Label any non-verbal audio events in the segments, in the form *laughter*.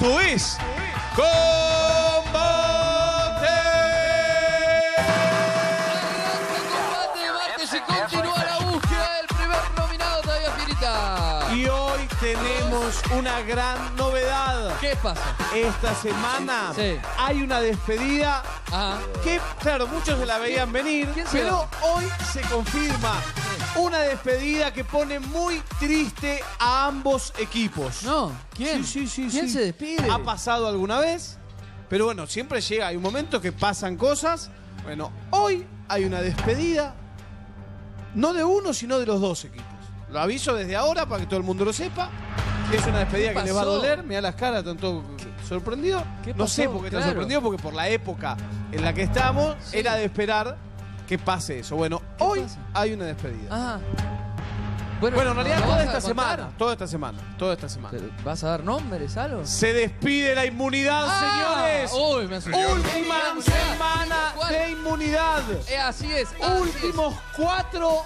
Esto es Combate. Combate, se continúa la búsqueda del primer nominado todavía Firita. Y hoy tenemos una gran novedad. ¿Qué pasa? Esta semana Sí. hay una despedida Ajá. que, claro, muchos se la veían venir, ¿Quién se pero hoy se confirma una despedida que pone muy triste a ambos equipos. No, ¿quién? Sí, sí, sí, ¿Quién sí. se despide? ¿Ha pasado alguna vez? Pero bueno, siempre llega, hay un momento que pasan cosas. Bueno, hoy hay una despedida, no de uno, sino de los dos equipos. Lo aviso desde ahora para que todo el mundo lo sepa. Es una despedida ¿Qué que les va a doler. Mirá las caras, están todos sorprendidos. ¿Qué No sé por qué están Claro. sorprendidos, porque por la época en la que estamos era de esperar que pase eso. Bueno, ¿Qué hoy pasa? hay una despedida. Ajá. Bueno, en realidad ¿lo toda esta semana, toda esta semana, toda esta semana. ¿Pero ¿Vas a dar nombres, algo? Se despide la inmunidad, Ah, señores. Uy, me. Última semana de inmunidad. Eh, así es. así Últimos cuatro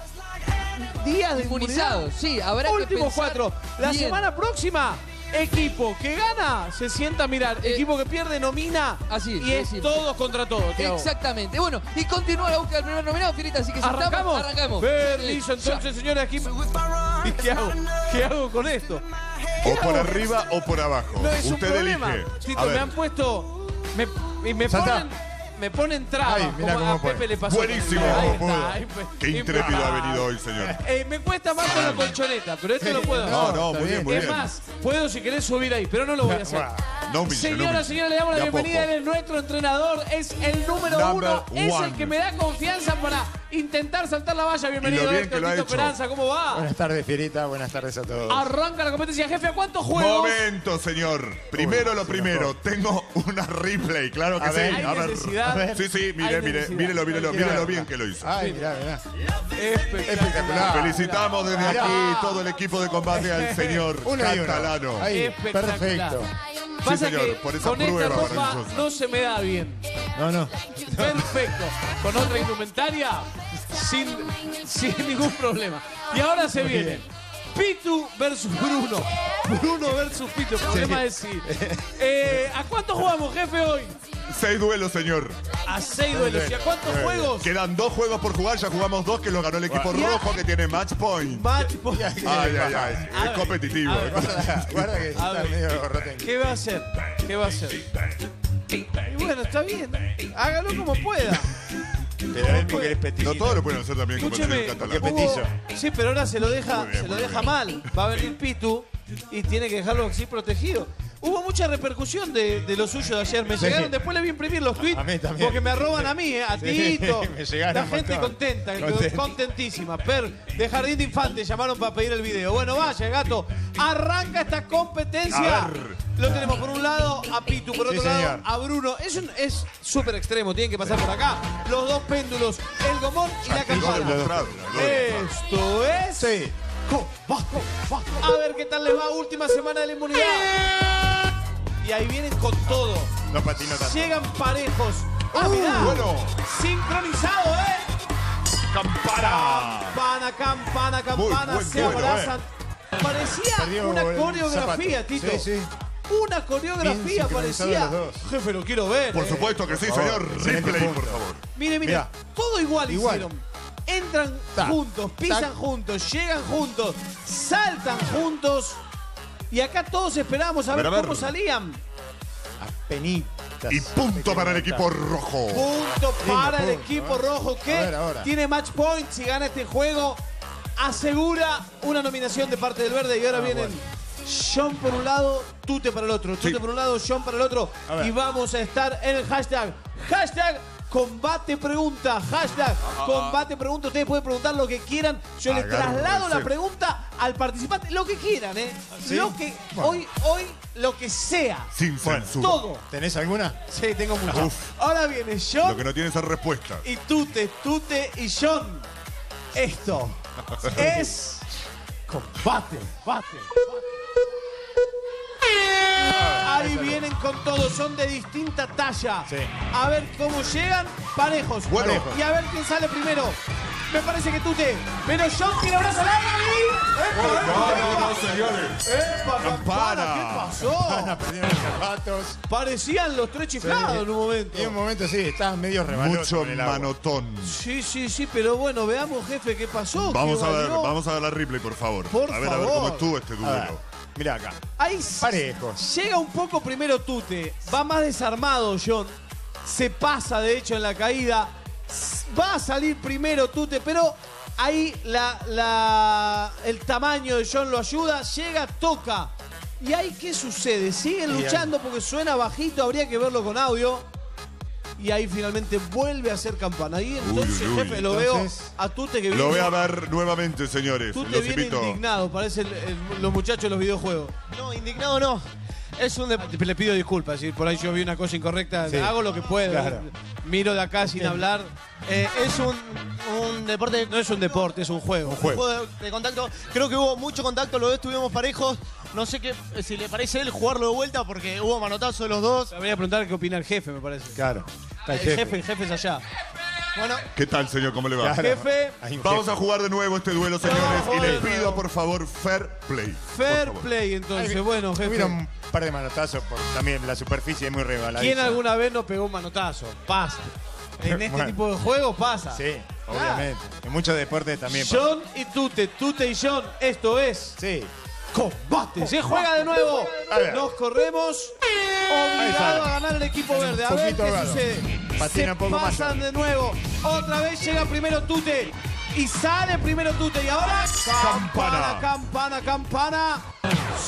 días de. Inmunizados, inmunidad. sí. Habrá que Últimos pensar cuatro. La bien. semana próxima, equipo que gana se sienta a mirar. Eh, equipo que pierde nomina. así, y es todos contra todos. Exactamente. Bueno, y continúa la búsqueda del primer nominado, Firita, así que si estamos, ¿Arrancamos? arrancamos. Permiso, Eh, entonces, señores, aquí. ¿Y qué hago? ¿Qué hago con esto? O por arriba o por abajo. No es un Usted problema. elige. Tito, A me han puesto. Me, y me ponen. Me ponen trabas. Ay, mirá como cómo a Pepe pone. le pasó. buenísimo. Ahí está, Pudo. ahí fue. Qué intrépido ha venido hoy, señor. Eh, me cuesta más con la colchoneta, pero esto lo puedo No, hacer. no, muy bien, bien. muy es bien. más, puedo si querés subir ahí, pero no lo voy a hacer. No humille, no Señoras, humille. señores, le damos la bienvenida. Él es nuestro entrenador, es el número Number uno, es el one. que me da confianza para intentar saltar la valla. Bienvenido, bien Héctor que lo ha Tito hecho. Esperanza, ¿cómo va? Buenas tardes, Fierita. Buenas tardes a todos. Arranca la competencia, jefe. ¿A cuántos juegos? Momento, señor. Primero lo primero. Tengo una replay, claro que A sí. ver. Hay A ver. necesidad. Sí, sí, mire, mire, mírelo, mírelo, mírelo bien que lo hizo. Ay, mirá, mirá. Espectacular. Felicitamos desde Mirá. aquí todo el equipo de combate al señor Uno y uno. Catalano. Ahí, Espectacular. perfecto. Pasa señor, que por esa con esta prueba ropa maravillosa. no se me da bien. No, no. Perfecto. Con otra indumentaria, sin, sin ningún problema. Y ahora se viene Pitu versus Bruno. Bruno versus Pitu. El problema es si. Eh, ¿A cuánto jugamos, jefe, hoy? Seis duelos, señor. A seis duelos. ¿Y a cuántos juegos? Quedan dos juegos por jugar, ya jugamos dos que los ganó el equipo rojo que tiene match point. Match point. *laughs* Ay, ay, ay. A Es ver, competitivo. ver. Guarda, guarda que está medio. ¿Qué va a hacer? ¿Qué va a hacer? Y bueno, está bien. Hágalo como pueda. Pero es porque eres. No todos lo pueden hacer también como el Escúcheme, Catalano. Porque petizo. Sí, pero ahora se lo deja, Muy bien, se lo muy deja mal. Va a venir Pitu y tiene que dejarlo así protegido. Hubo mucha repercusión de, de lo suyo de ayer. Me llegaron, después le vi imprimir los tweets. A mí también. Porque me arroban a mí, ¿eh? a Sí, Tito. me llegaron La gente montón. contenta, contentísima. Per, de Jardín de Infantes llamaron para pedir el video. Bueno, vaya, gato. Arranca esta competencia. A ver. Lo tenemos por un lado a Pitu, por Sí, otro lado a Bruno. Es un- es súper extremo, tienen que pasar por acá. Los dos péndulos, el gomón y la ha campana. Esto es. Sí. A ver qué tal les va. Última semana de la inmunidad. Y ahí vienen con todo. No patinó tanto. Llegan parejos. Ah, mirá. bueno. Sincronizado, ¿eh? ¡Campana! Campana, campana, campana. buen se duelo, abrazan. Parecía Perdió una coreografía, zapato. Tito. Sí, sí. Una coreografía parecía. Jefe, lo quiero ver. Por eh. supuesto que sí, señor. Replay, por favor. Mire, mire, Mirá. todo igual, Igual. hicieron. Entran juntos, pisan juntos, llegan juntos, saltan juntos. Y acá todos esperamos a, A ver, a cómo salían. Penitas. Y punto para el equipo rojo. Punto para el equipo a ver. rojo que A ver, ahora. tiene match point. Si gana este juego, asegura una nominación de parte del verde. Y ahora Ah, vienen bueno. John por un lado, Tute para el otro. Tute Sí. por un lado, John para el otro. A. Y vamos a estar en el hashtag. Hashtag combate pregunta. Hashtag combate pregunta. Ustedes pueden preguntar lo que quieran. Yo les traslado la pregunta al participante. Lo que quieran, ¿eh? ¿Sí? Lo que, Bueno. hoy, hoy, lo que sea. Sin Bueno, censura. Todo. ¿Tenés alguna? Sí, tengo mucho. Uf. Ahora viene John Lo que no tiene esa respuesta. y Tute, Tute y John. Esto *laughs* es combate, bate, Ahí vienen con todo, son de distinta talla. Sí. A ver cómo llegan, parejos. Bueno. Parejos. Y a ver quién sale primero. Me parece que Tute. Pero John tiene brazo largo y. No, no, no, señores. ¡Epa, campana! ¿Qué pasó? Campana, perdieron los zapatos. Parecían los tres chiflados en un momento. Y en un momento sí, estaban medio rebalosos Mucho con el agua. manotón. Sí, sí, sí, pero bueno, veamos, jefe, qué pasó. Vamos qué a ver, valió. vamos a ver la replay, por favor. Por a ver, a ver favor. cómo estuvo este A ver, duelo. Mirá acá. Ahí Parejos. Llega un poco primero Tute, va más desarmado John, se pasa de hecho en la caída, s- va a salir primero Tute, pero ahí la, la- el tamaño de John lo ayuda, llega, toca. ¿Y ahí qué sucede? Siguen Y ahí- luchando porque suena bajito, habría que verlo con audio. Y ahí finalmente vuelve a hacer campana. Y entonces, uy, uy. jefe, lo veo a Tute que Lo voy a ver nuevamente, señores. Tute Los viene invito. indignado, parece el- el- los muchachos de los videojuegos. No, indignado no. Es un Le pido disculpas, si por ahí yo vi una cosa incorrecta, Sí. hago lo que puedo. Claro. Miro de acá sin hablar. eh, es un, un deporte No es un deporte, es un juego. Un juego. juego de, de contacto. Creo que hubo mucho contacto, los dos estuvimos parejos. No sé qué, si le parece a él jugarlo de vuelta porque hubo manotazo de los dos. Habría que preguntar qué opina el jefe, me parece. Claro. Está El jefe, jefe. el jefe es allá. Bueno, ¿Qué tal, señor? ¿Cómo le va? Claro. Jefe, Vamos a jugar de nuevo este duelo, señores. Y les pido, por favor, fair play. fair favor. play entonces. Bueno, jefe. Hubieron un par de manotazos por también la superficie es muy rebalada. ¿Quién alguna vez no pegó un manotazo? Pasa. En *laughs* este Bueno. tipo de juegos pasa. Sí, obviamente. En muchos deportes también. pasa. John y Tute, Tute y John, esto es Sí. combate. Se juega de nuevo. Nos corremos. Obligado a ganar el equipo Un verde. A ver qué raro. sucede. Patina Se un poco más pasan alto. de nuevo. Otra vez llega primero Tute. Y sale primero Tute. Y ahora campana, Campana. campana.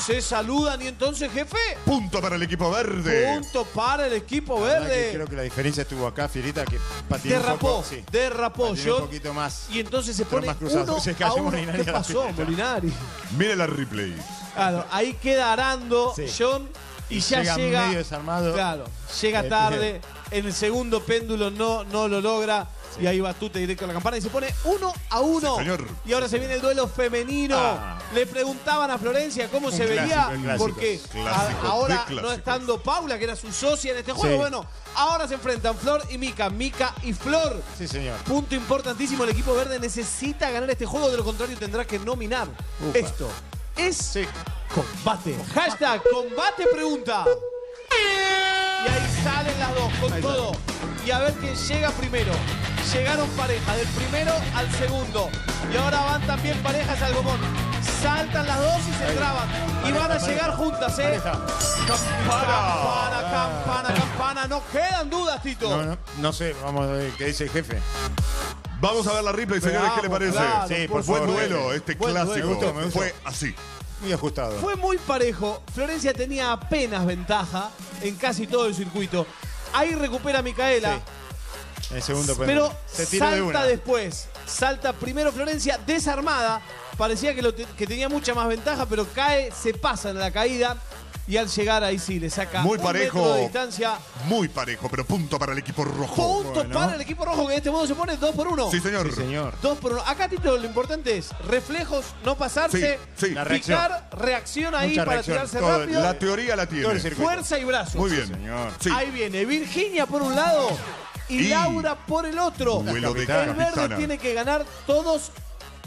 Se saludan y entonces, jefe. Punto para el equipo verde. Punto para el equipo que verde. Creo que la diferencia estuvo acá, Fierita, que patinó un Derrapó, poco. Sí. derrapó Patinó un John. poquito más. Y entonces se pone más cruzado. uno *laughs* Se a cayó uno. Molinari ¿Qué pasó. Molinari? Mire la replay. Claro, ahí queda arando Sí. John y, ya llega llega. medio desarmado. Claro, llega Eh, tarde. En el segundo péndulo no, no lo logra. Y ahí va Tute directo a la campana y se pone uno a uno. Sí, señor. Y ahora se viene el duelo femenino. Ah. Le preguntaban a Florencia cómo se clásico, veía. clásico. Porque Clásico a- ahora no estando Paula, que era su socia en este juego. Sí. Bueno, ahora se enfrentan Flor y Mica. Mica y Flor. Sí, señor. Punto importantísimo, el equipo verde necesita ganar este juego, de lo contrario tendrá que nominar. Esto es Sí. combate. Hashtag combate pregunta. Y ahí salen las dos con Ahí todo. Y a ver quién llega primero. Llegaron pareja del primero al segundo. Y ahora van también parejas al gomón. Saltan las dos y se Ahí. traban. Y van a pareja. llegar juntas, ¿eh? Pareja. Campana, campana, campana. No quedan dudas, Tito. No, no, no sé, vamos a ver qué dice el jefe. Vamos a ver la replay, señores. ¿Qué le parece? claro, Sí, por Buen favor. duelo, este Buen clásico. duelo. Me gustó, me gustó. Fue así. Muy ajustado. Fue muy parejo. Florencia tenía apenas ventaja en casi todo el circuito. Ahí recupera a Micaela. Sí. En el segundo Pero se tiró de salta una. después. Salta primero Florencia desarmada. Parecía que, lo te- que tenía mucha más ventaja, pero cae, se pasa en la caída. Y al llegar ahí sí, le saca Muy un parejo. metro de distancia. Muy parejo, pero punto para el equipo rojo. Punto Bueno. para el equipo rojo que de este modo se pone 2 por 1. Sí, señor. Sí, señor. 2 por 1. Acá, Tito, lo importante es reflejos, no pasarse. Sí, sí. La reacción. Picar, reacción ahí Mucha para reacción. tirarse Todo- rápido. La teoría la tiene. Fuerza y brazos. Muy bien. señor. Sí. Ahí viene Virginia por un lado y, Y- Laura por el otro. El verde capitana. tiene que ganar todos.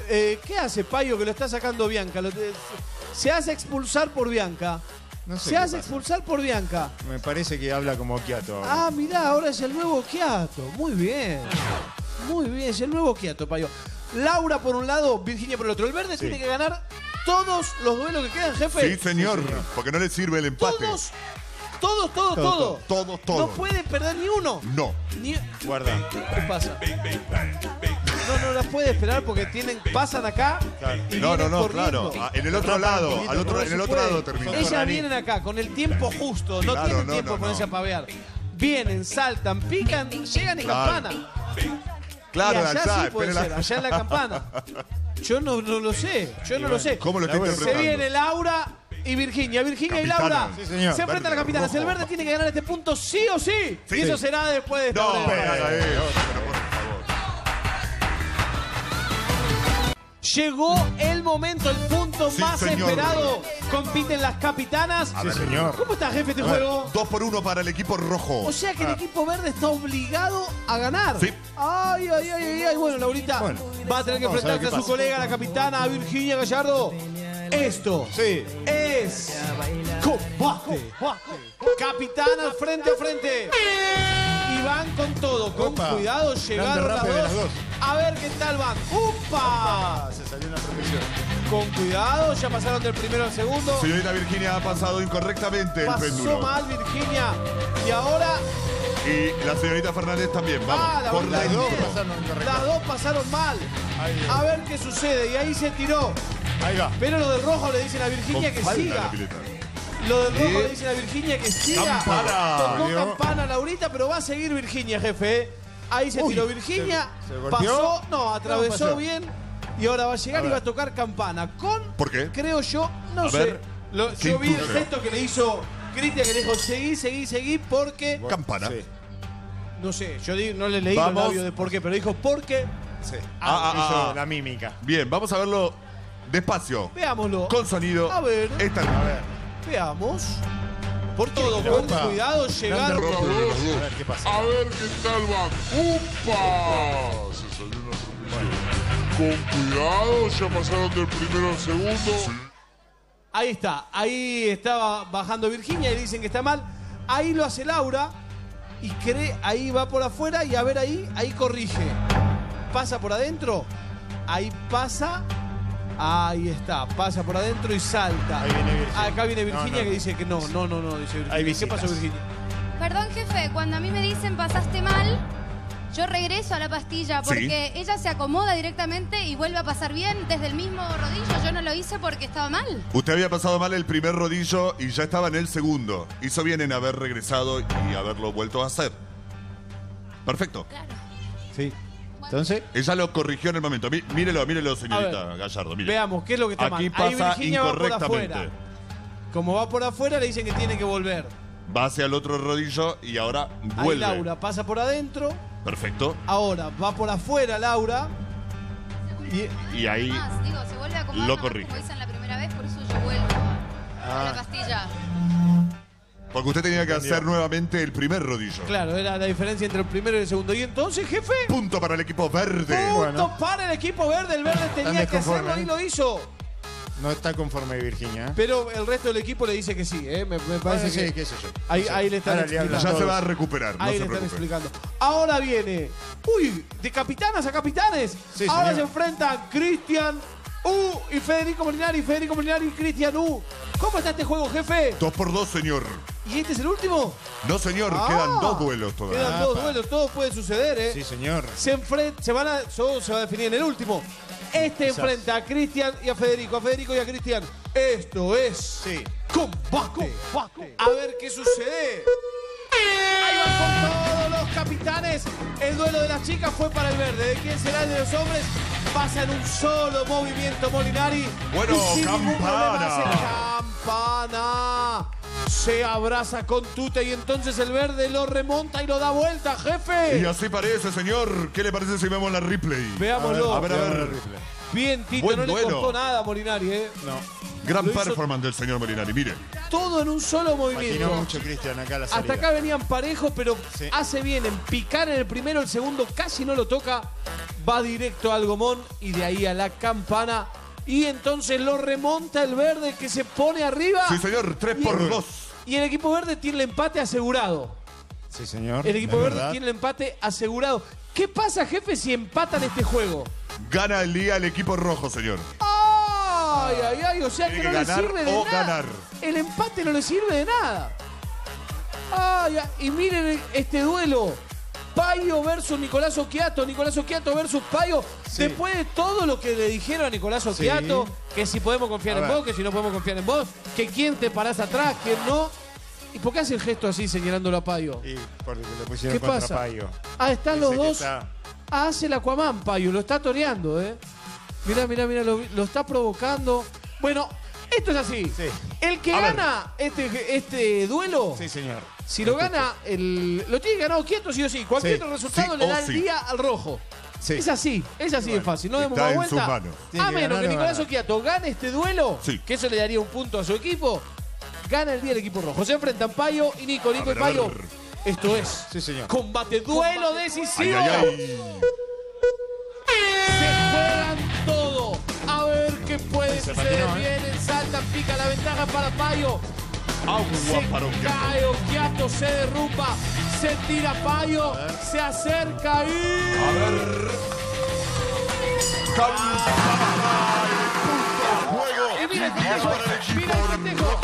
Eh, ¿Qué hace Payo que lo está sacando Bianca? Lo- se hace expulsar por Bianca. No sé se hace pasa. expulsar por Bianca. Me parece que habla como Kiato. ahora. Ah, mirá, ahora es el nuevo Kiato. Muy bien. Muy bien, es el nuevo Kiato, Payo. Laura por un lado, Virginia por el otro. El verde Sí. tiene que ganar todos los duelos que quedan, jefe. Sí, señor. Porque no le sirve el empate. Todos, todos, todos, Todo, todos. Todos, todos. No puede perder ni uno. No. Ni- Guarda. ¿Qué pasa? No, no las puede esperar porque tienen, pasan acá y No, no, no, corriendo. claro. Ah, En el otro lado, al otro, No en el otro puede. lado termina. Ellas vienen acá con el tiempo justo, no Claro, tienen no, tiempo no, de ponerse no. a pavear. Vienen, saltan, pican, llegan y Claro. campana. Claro, y allá sí puede ser, la- allá en la campana. *laughs* Yo no, no lo sé, yo no lo sé. ¿Cómo lo está. Se viene Laura y Virginia. Virginia y. Laura Sí, señor. se enfrentan a la capitana. El verde tiene que ganar este punto sí o sí. Sí. Y eso será después de esta No, Llegó el momento, el punto Sí, más señor. esperado. Compiten las capitanas. Sí, señor. ¿Cómo está, jefe, este A ver, juego? Dos por uno para el equipo rojo. O sea que el equipo verde está obligado a ganar. Sí. Ay, ay, ay, ay, ay. Bueno, Laurita Bueno, va a tener que a enfrentarse a, su colega, la capitana Virginia Gallardo. Esto Sí. es combate. Capitanas frente a frente. Y van con todo, con Opa. cuidado, llegaron las dos. las dos. A ver qué tal van. ¡Upa! Ah, se salió una protección. Con cuidado, ya pasaron del primero al segundo. Señorita Virginia ha pasado incorrectamente el Pasó péndulo. mal Virginia. Y ahora Y la señorita Fernández también. Vamos, Ah, la por la dos pasaron las dos pasaron mal. A ver qué sucede. Y ahí se tiró. Ahí va. Pero lo del rojo le dicen a Virginia Con que siga. Lo del rojo Y- le dicen a Virginia que siga. Campana. Tocó campana Laurita, pero va a seguir Virginia, jefe. ¿eh? Ahí se Uy, tiró Virginia. se- se golpeó. pasó, no, atravesó pasó? bien. Y ahora va a llegar A y va a tocar campana. Con, ¿Por qué? creo yo, no A sé. ver, Lo- ¿qué yo vi el gesto que le hizo Cristian, que le dijo seguí, seguí, seguí, porque. Campana. Sí, No sé, yo di- no le leí Vamos. el labio de por qué, pero dijo porque. sí. Ah, ah, Hizo ah, ah. la mímica. Bien, vamos a verlo despacio. Veámoslo. Con sonido. A ver. Esta A ver. Veamos. Por todo, con cuidado. Grande rope. A ver qué pasa. A ver qué tal van. ¡Upa! Se salió una protección. Con cuidado, ya pasaron del primero al segundo. Ahí está, ahí estaba bajando Virginia y dicen que está mal. Ahí lo hace Laura y cree, ahí va por afuera y a ver ahí, ahí corrige. Pasa por adentro, ahí pasa, ahí está, pasa por adentro y salta. Ahí viene Virginia. Acá viene Virginia no. que dice que no, no, no, no, dice Virginia. ¿Qué pasó Virginia? Perdón, jefe, cuando a mí me dicen pasaste mal, yo regreso a la pastilla porque ella se acomoda directamente y vuelve a pasar bien desde el mismo rodillo. Yo no lo hice porque estaba mal. Usted había pasado mal el primer rodillo y ya estaba en el segundo. Hizo bien en haber regresado y haberlo vuelto a hacer. Perfecto. Claro. Sí. Entonces, Ella lo corrigió en el momento. Mí- Mírelo, mírelo, señorita ver, Gallardo. Mire. Veamos, ¿qué es lo que está Aquí mal? Ahí pasa Virginia va por incorrectamente. afuera. Como va por afuera, le dicen que tiene que volver. Va hacia el otro rodillo y ahora Ahí vuelve. Laura pasa por adentro. Perfecto. Ahora va por afuera Laura. Y Y ahí Más, digo, se vuelve a acomodar lo nomás corrige. como dicen la primera vez, por eso yo vuelvo a, a la Ah. pastilla. Porque usted tenía que Entendido. hacer nuevamente el primer rodillo. claro, era la diferencia entre el primero y el segundo. Y entonces, jefe, Punto para el equipo verde. punto Bueno. para el equipo verde. El verde tenía que hacerlo y ¿eh? lo hizo. no está conforme Virginia. ¿eh? Pero el resto del equipo le dice que sí, ¿eh? Me, me parece Bueno, que. sí, qué sé yo. Ahí, ahí le están Ahora le explicando. Ya se va a recuperar, no Ahí se le están preocupe. explicando. Ahora viene. Uy, de capitanas a capitanes. Sí, Ahora señor. se enfrentan Cristian U y Federico Molinari. Federico Molinari y Cristian U. ¿Cómo está este juego, jefe? Dos por dos, señor. ¿Y este es el último? No, señor, Ah, quedan dos duelos todavía. Quedan dos duelos, todo puede suceder, ¿eh? Sí, señor. Se enfrentan, se van a, todo se va a definir en el último. Este Quizás. enfrenta a Cristian y a Federico, a Federico y a Cristian. Esto es Sí. combate. A ver qué sucede. Ahí todos los capitanes. El duelo de las chicas fue para el verde. ¿De quién será el de los hombres? Pasa en un solo movimiento Molinari. Bueno, Y sin ningún campana. problema campana. Se abraza con Tute y entonces el verde lo remonta y lo da vuelta, jefe. Y así parece, señor. ¿Qué le parece si vemos la replay? Veámoslo. A ver, a ver. Bien, Tito, Buen no le duelo. costó nada a Molinari, ¿eh? No. Gran Lo hizo- performance del señor Molinari. Mire. Todo en un solo Patinó movimiento. mucho Cristian acá a la salida. Hasta acá venían parejos, pero Sí. hace bien en picar en el primero, el segundo casi no lo toca. Va directo al gomón y de ahí a la campana. Y entonces lo remonta el verde que se pone arriba. Sí, señor. Tres por dos. Y el equipo verde tiene el empate asegurado. Sí, señor. El equipo Es verde verdad. tiene el empate asegurado. ¿Qué pasa, jefe, si empatan este juego? Gana el día el equipo rojo, señor. ¡Ay, ay, ay! O sea que, no que le sirve de o nada. ganar. El empate no le sirve de nada. ¡Ay, ay! Y miren este duelo. Payo versus Nicolás Oquiato, Nicolás Oquiato versus Payo. Sí. Después de todo lo que le dijeron a Nicolás Oquiato, que si podemos confiar A en ver. vos, que si no podemos confiar en vos, que quién te parás atrás, quién no. ¿Y por qué hace el gesto así señalándolo a Payo? Y porque le pusieron ¿Qué contra pasa? Payo. Ah, están Dice los que dos. está- Ah, hace el Aquaman, Payo, lo está toreando, ¿eh? Mirá, mirá, mirá, lo, lo está provocando. Bueno, esto es así. Sí. El que A ver. gana este, este duelo, Sí, señor. si lo gana, el, lo tiene ganado quieto sí o sí. Cualquier Sí. otro resultado Sí le o da el sí. día al rojo. Sí. Es así, es así de fácil. No demos está más en sus vuelta. manos. Tiene A que menos ganar que o Nicolás ganar. Oquiato gane este duelo, Sí. que eso le daría un punto a su equipo, gana el día el equipo rojo. Se enfrentan Payo y Nico, Nico y Payo. Esto es Sí, señor. combate, duelo decisivo. ay, ay. Se juegan todo. A ver qué puede Se suceder. patinó, ¿eh? Vienen, saltan pica la ventaja para Payo. Agua Se para cae Okiato, se derrumba, se tira Payo, se acerca y... A ver. Punto juego. Y mira el Es festejo, para el equipo mira el festejo,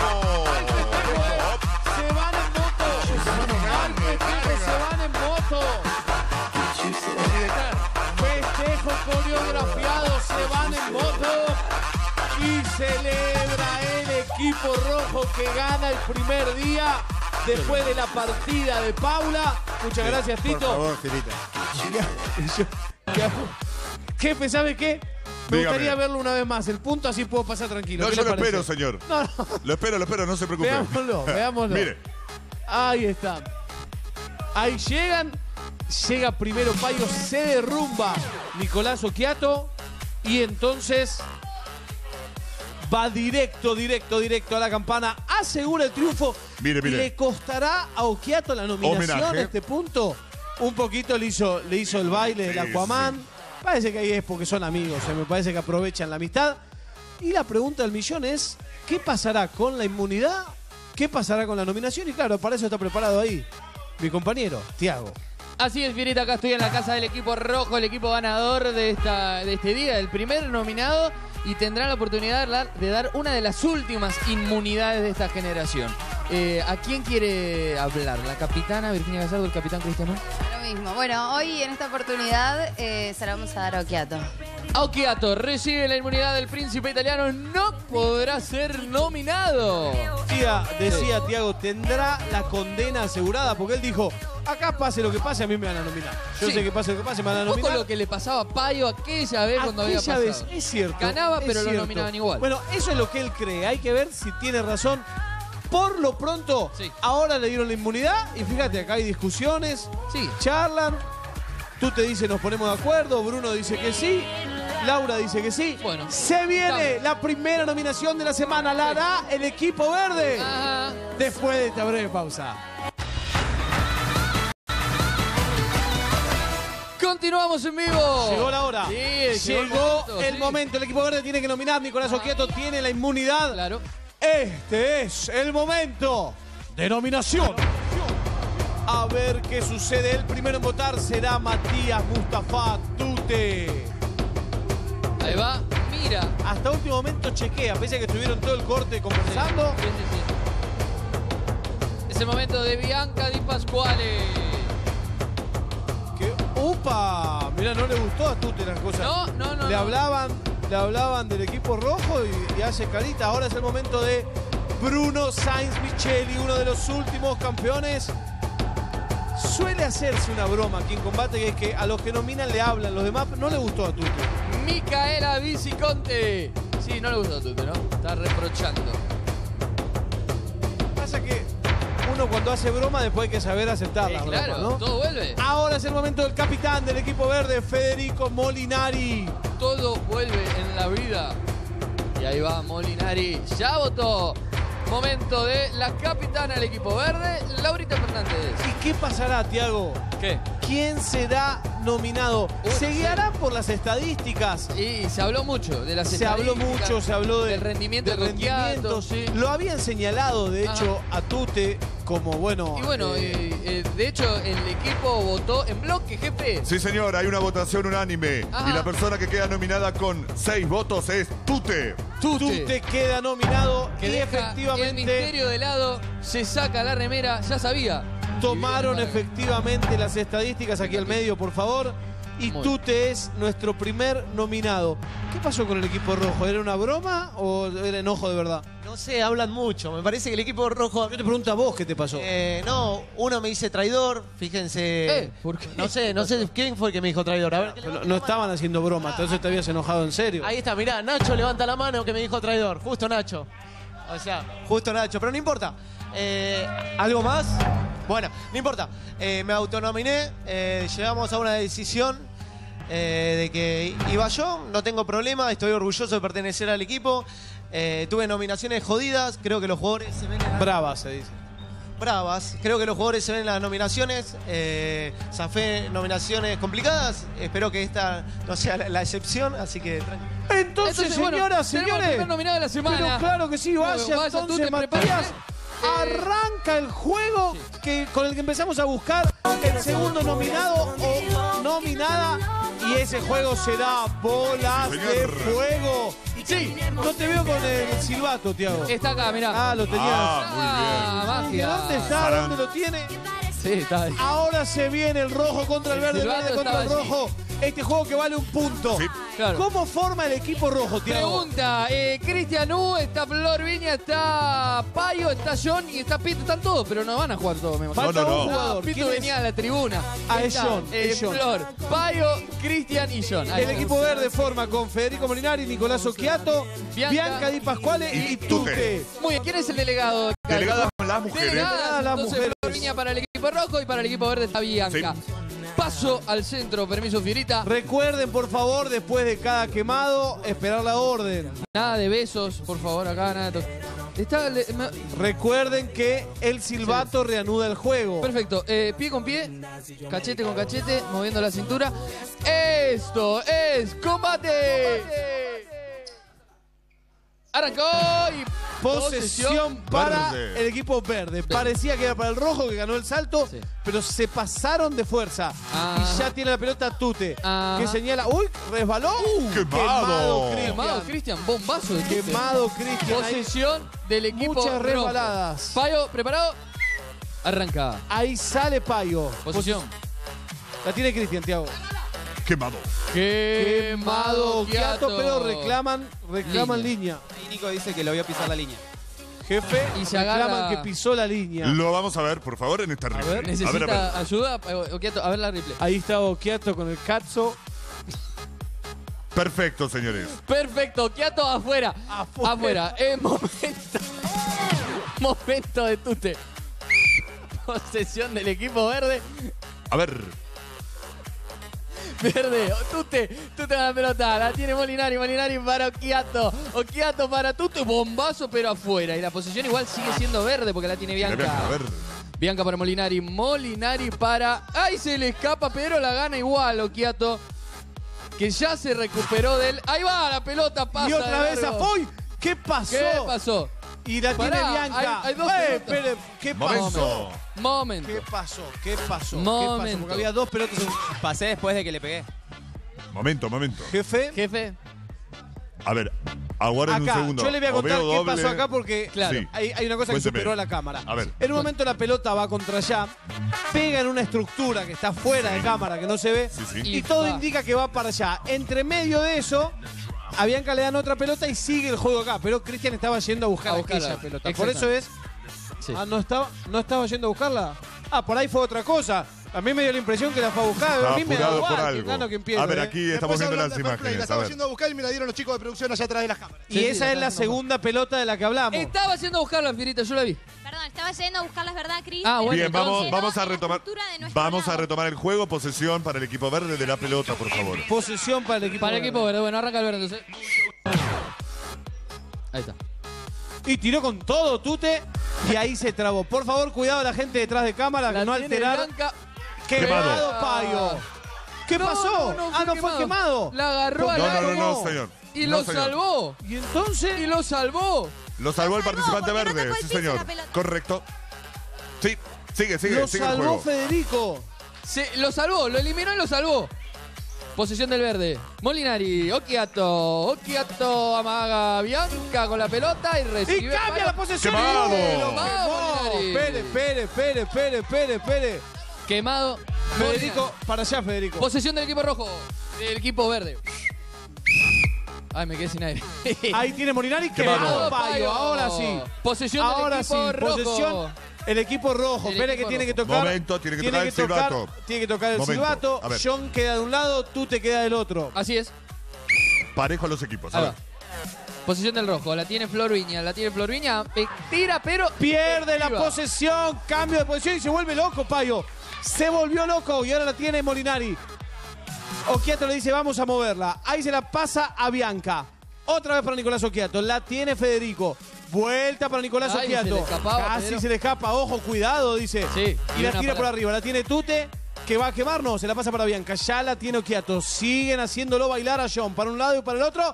celebra el equipo rojo que gana el primer día después de la partida de Paula. Muchas gracias, Por Tito. favor, Firita. *laughs* Jefe, ¿sabe qué? Me Dígame. gustaría verlo una vez más. El punto así puedo pasar tranquilo. No, ¿Qué yo lo parece? espero, señor. No, no. Lo espero, lo espero, no se preocupe. Veámoslo, *laughs* veámoslo. Mire, Ahí está. Ahí llegan. Llega primero Payo, se derrumba Nicolás Oquiato. Y entonces va directo, directo, directo a la campana. Asegura el triunfo. Mire, mire. ¿Le costará a Oquiato la nominación Homenaje. a este punto? Un poquito le hizo, le hizo el baile del Sí, Aquaman. Parece que ahí es porque son amigos. eh, Me parece que aprovechan la amistad. Y la pregunta del millón es, ¿qué pasará con la inmunidad? ¿Qué pasará con la nominación? Y claro, para eso está preparado ahí mi compañero, Tiago. Así es, Fierita, acá estoy en la casa del equipo rojo, el equipo ganador de, esta, de este día, el primer nominado, y tendrá la oportunidad de dar, una de las últimas inmunidades de esta generación. Eh, ¿A quién quiere hablar? ¿La capitana Virginia Gallardo, el capitán Cristiano? Lo mismo. Bueno, hoy en esta oportunidad eh, se la vamos a dar a Okiato. Auquiato recibe la inmunidad del príncipe italiano, no podrá ser nominado. Decía, decía Tiago, tendrá la condena asegurada, porque él dijo, acá pase lo que pase, a mí me van a nominar. Yo Sí. sé que pase lo que pase, me van a Un poco nominar. lo que le pasaba a Payo aquella vez cuando había Aquella pasado. vez, es cierto. Ganaba, pero lo nominaban igual. Bueno, eso es lo que él cree. Hay que ver si tiene razón. Por lo pronto, Sí. ahora le dieron la inmunidad y fíjate, acá hay discusiones, Sí. charlan. Tú te dices nos ponemos de acuerdo, Bruno dice que sí, Laura dice que sí. Bueno, Se viene la primera nominación de la semana, la hará el equipo verde. Ajá. Después de esta breve pausa. Continuamos en vivo. Llegó la hora. Sí, llegó el sí. momento. El equipo verde tiene que nominar. Nicolás Oquieto tiene la inmunidad. Claro. Este es el momento de nominación. A ver qué sucede. El primero en votar será Matías Mustafa Tute. Ahí va. Mira. Hasta último momento chequea, pese a que estuvieron todo el corte conversando. Sí, sí, sí. Es el momento de Bianca Di Pasquale. Que, ¡Upa! Mira, no le gustó a Tute las cosas. No, no, no. le no. hablaban, le hablaban del equipo rojo y, y hace carita. Ahora es el momento de Bruno Sainz Micheli, uno de los últimos campeones. Suele hacerse una broma aquí en combate, que es que a los que nominan le hablan, los demás no le gustó a Tute. Micaela Viciconte. Sí, no le gustó a Tute, ¿no? Está reprochando. Pasa que uno cuando hace broma después hay que saber aceptar Eh, las claro, ¿no? todo vuelve. Ahora es el momento del capitán del equipo verde, Federico Molinari. Todo vuelve en la vida. Y ahí va Molinari. Ya votó. Momento de la capitana del equipo verde, Laurita Fernández. ¿Y qué pasará, Tiago? ¿Qué? ¿Quién será nominado? Uy, ¿Se sí. guiará por las estadísticas? Y se habló mucho de las Se habló estadísticas, mucho, se habló de, del rendimiento de de Cocchiato, rendimiento. sí. Lo habían señalado, de hecho, a Tute como, bueno... Y bueno, eh, eh, de hecho el equipo votó en bloque, jefe. Sí, señor, hay una votación unánime. Ajá. Y la persona que queda nominada con seis votos es Tute. Tute queda nominado que y deja el efectivamente misterio de lado, se saca la remera, ya sabía. Tomaron efectivamente las estadísticas aquí al medio, por favor. Y Muy Tute es nuestro primer nominado. ¿Qué pasó con el equipo rojo? ¿Era una broma o era enojo de verdad? No sé, hablan mucho. Me parece que el equipo rojo. Yo te pregunto a vos qué te pasó. Eh, no, uno me dice traidor, fíjense. Eh, ¿por qué? No sé, no sé quién fue el que me dijo traidor. A ver, No, no estaban haciendo broma, entonces te habías enojado en serio. Ahí está, mirá, Nacho levanta la mano que me dijo traidor. Justo Nacho. O sea, justo Nacho, pero no importa. Eh, ¿Algo más? Bueno, no importa. Eh, me autonominé, eh, llegamos a una decisión eh, de que iba yo, no tengo problema, estoy orgulloso de pertenecer al equipo. Eh, tuve nominaciones jodidas, creo que los jugadores se ven en la- Brava se dice. bravas. Creo que los jugadores se ven en las nominaciones. Eh, zafé nominaciones complicadas. Espero que esta no sea la, la excepción, así que. Entonces, bueno, señoras, tenemos el señores. primer nominado de la semana. Pero claro que sí, vaya, Bueno, vaya, tú entonces te Matías. preparas, ¿eh? Arranca el juego que, con el que empezamos a buscar el segundo nominado o nominada. Y ese juego será bolas Sí, de fuego. Sí, no te veo con el silbato, Tiago. Está acá, mirá. Ah, lo tenías. Ah, Ah, ¿Y magia. ¿Dónde está? ¿Dónde lo tiene? Sí, está ahí. Ahora se viene el rojo contra el verde, el verde contra el rojo. Este juego que vale un punto. Sí. Claro. ¿Cómo forma el equipo rojo, Tiago? Pregunta, eh, Cristian U, está Flor Viña, está Payo, está John y está Pito, están todos, pero no van a jugar todos, me imagino. Falta No, no, un no. jugador. Pito ¿Quién es? venía a la tribuna. Ah, es Está, John, eh, es John. Flor, Payo, Cristian y John. Ahí El está. equipo verde forma con Federico Molinari, Nicolás Occhiato, Bianca. Bianca, Di Pasquale y, Y Tute. Tute. Muy bien, ¿quién es el delegado? Delegadas con las mujeres. Delegadas, Ah, las entonces mujeres. Flor Viña para el equipo rojo y para el equipo verde está Bianca. Paso al centro, permiso Fierita. Recuerden, por favor, después de cada quemado, esperar la orden. Nada de besos, por favor, acá nada de Está, le- me- Recuerden que el silbato reanuda el juego. Perfecto, eh, pie con pie, cachete con cachete, moviendo la cintura. Esto es combate. Arrancó y Posesión para Verde. el equipo verde. Parecía que era para el rojo que ganó el salto, Sí. pero se pasaron de fuerza. Ajá. Y ya tiene la pelota Tute, Ajá. que señala. ¡Uy! ¿Resbaló? quemado. Cristian. Quemado, Cristian, bombazo de Tute. Quemado, Cristian. Ahí- Posesión del equipo Muchas rojo. resbaladas. Payo, ¿preparado? Arranca. Ahí sale Payo. Posición. La tiene Cristian, Tiago. Quemado. Quemado, Quiato, pero reclaman, reclaman Línea. línea. Y Nico dice que lo vio pisar la línea. Jefe, Y se reclaman agarra- que pisó la línea. Lo vamos a ver, por favor, en esta replay. ver. ¿Necesita a ver, a ver. ayuda? Eh, Oquieto, a ver la replay. Ahí está Oquiato con el Cazzo. Perfecto, señores. Perfecto, Kiato afuera. Afuera. Afuera. Es *laughs* momento. momento de tute. Posesión del equipo verde. A ver. *laughs* Verde. Tute. Tute con la pelota. La tiene Molinari. Molinari para Okiato. Okiato para Tute. Bombazo, pero afuera. Y la posición igual sigue siendo verde porque la tiene Bianca. Bianca para Molinari. Molinari para. ¡Ay! Se le escapa, pero la gana igual, Okiato. Que ya se recuperó del. Ahí va, la pelota pasa. y otra vez a. Foy. ¿Qué pasó? ¿Qué pasó? Y la Pará, tiene Bianca. hay- hay dos Eh, pelotas. ¿Qué pasó? Momento. Momento. ¿Qué pasó? ¿Qué pasó? ¿Qué Momento. pasó? Porque había dos pelotas en Pasé después de que le pegué. Momento, momento. jefe. Jefe. A ver, aguarden un Acá, segundo. yo le voy a O contar veo qué doble. pasó acá porque Claro. Sí. hay, hay una cosa que superó a la cámara. A ver. En un momento la pelota va contra allá, pega en una estructura que está fuera de cámara, que no se ve, Sí, sí. y Y todo va. indica que va para allá. Entre medio de eso, a Bianca le dan otra pelota y sigue el juego acá. Pero Cristian estaba yendo a buscar A buscarla. aquella pelota. Por eso es. Sí. Ah, ¿no estaba, ¿no estaba yendo a buscarla? Ah, por ahí fue otra cosa. A mí me dio la impresión que la fue a buscar. a mí me da igual, por algo. pierde, A ver, ¿eh? aquí estamos viendo las imágenes. La estaba yendo a buscar y me la dieron los chicos de producción allá atrás de las cámaras. Y Sí, sí, esa la es la están segunda pelota de la que hablamos. Estaba yendo a buscarla, Fierita, yo la vi. Perdón, estaba yendo a buscar la verdad, Cris. Ah, bueno, Bien, vamos, entonces- vamos a retomar. estructura de nuestro Vamos a retomar el juego. Posesión para el equipo verde de la pelota, por favor. Posesión para el equipo. Para el verde. equipo verde. Bueno, arranca el verde entonces. Ahí está. Y tiró con todo, Tute. Y ahí se trabó. Por favor, cuidado la gente detrás de cámara, La que no alterar. Blanca. Quemado, Quemado. Payo. ¿Qué No, pasó? no, no ah, no fue quemado. La agarró al No, no, no, señor. y No, lo señor. salvó. Y entonces. Y lo salvó. Lo salvó el participante verde. Sí, señor. Correcto. Sí, sigue, sigue, lo sigue el salvó juego. Federico. Se, lo salvó, lo eliminó y lo salvó. Posesión del verde. Molinari, Okiato. Okiato amaga Bianca con la pelota y Y recibe. cambia palo. la posesión. ¡Quemado! y. Pere, pere, pere, pere, pere, pere. Quemado. Federico, para allá, Federico. Posesión del equipo rojo. Del equipo verde. Ay, me quedé sin aire. Ahí tiene Molinari Quemado. quemado, Payo. Ahora sí. Posesión Ahora del sí, equipo rojo. posesión. El equipo rojo. El Espere equipo que tiene que tocar. Momento, tiene que tocar el silbato. Tiene que tocar el Momento, silbato. a ver. John queda de un lado, tú te queda del otro. Así es. Parejo a los equipos. A Ahí ver. va. Posición del rojo. La tiene Flor Viña. La tiene Flor Viña. eh, Tira, pero. Pierde la posesión, cambio de posición y se vuelve loco, Payo. Se volvió loco y ahora la tiene Molinari. Oquiato le dice, vamos a moverla. Ahí se la pasa a Bianca. Otra vez para Nicolás Oquiato. La tiene Federico. Vuelta para Nicolás Ay, Oquiato. escapaba, Casi Pedro. se le escapa. Ojo, cuidado, dice. Sí, Y y la tira para- por arriba. La tiene Tute. que va a quemarnos, se la pasa para Bianca. Ya la tiene Okiato. Siguen haciéndolo bailar a John para un lado y para el otro.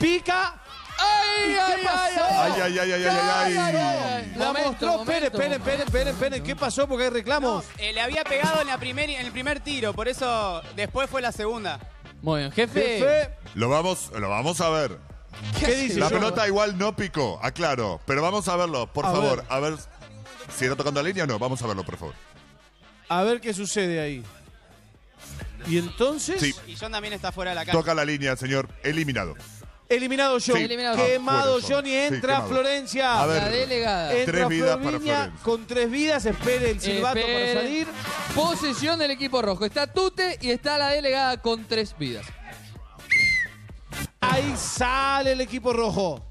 Pica. ¡Ay, ¿Qué ay, ay, Ay, ay, ay, ay, ay, ay. La mostró. esperen, momento. esperen, esperen. ¿Qué pasó? Porque hay reclamos. Eh, le había pegado en, la primer, en el primer tiro, por eso después fue la segunda. Muy bien, jefe. Jefe, Lo vamos, lo vamos a ver. ¿Qué dice La pelota igual no picó, aclaro. Pero vamos a verlo, por A favor. ver. A ver si está tocando la línea o no. Vamos a verlo, por favor. A ver qué sucede ahí. Y entonces, Sí. Y John también está fuera de la cancha. Toca la línea, señor. Eliminado. eliminado John. Sí. Eliminado. Quemado Ah, fuera, John y Sí, entra quemado. Florencia. A ver. La delegada. Entra Tres vidas para Florviña Florencia. con tres vidas. Espere el silbato Esperen. para salir. Posesión del equipo rojo. Está Tute y está la delegada con tres vidas. Ahí sale el equipo rojo.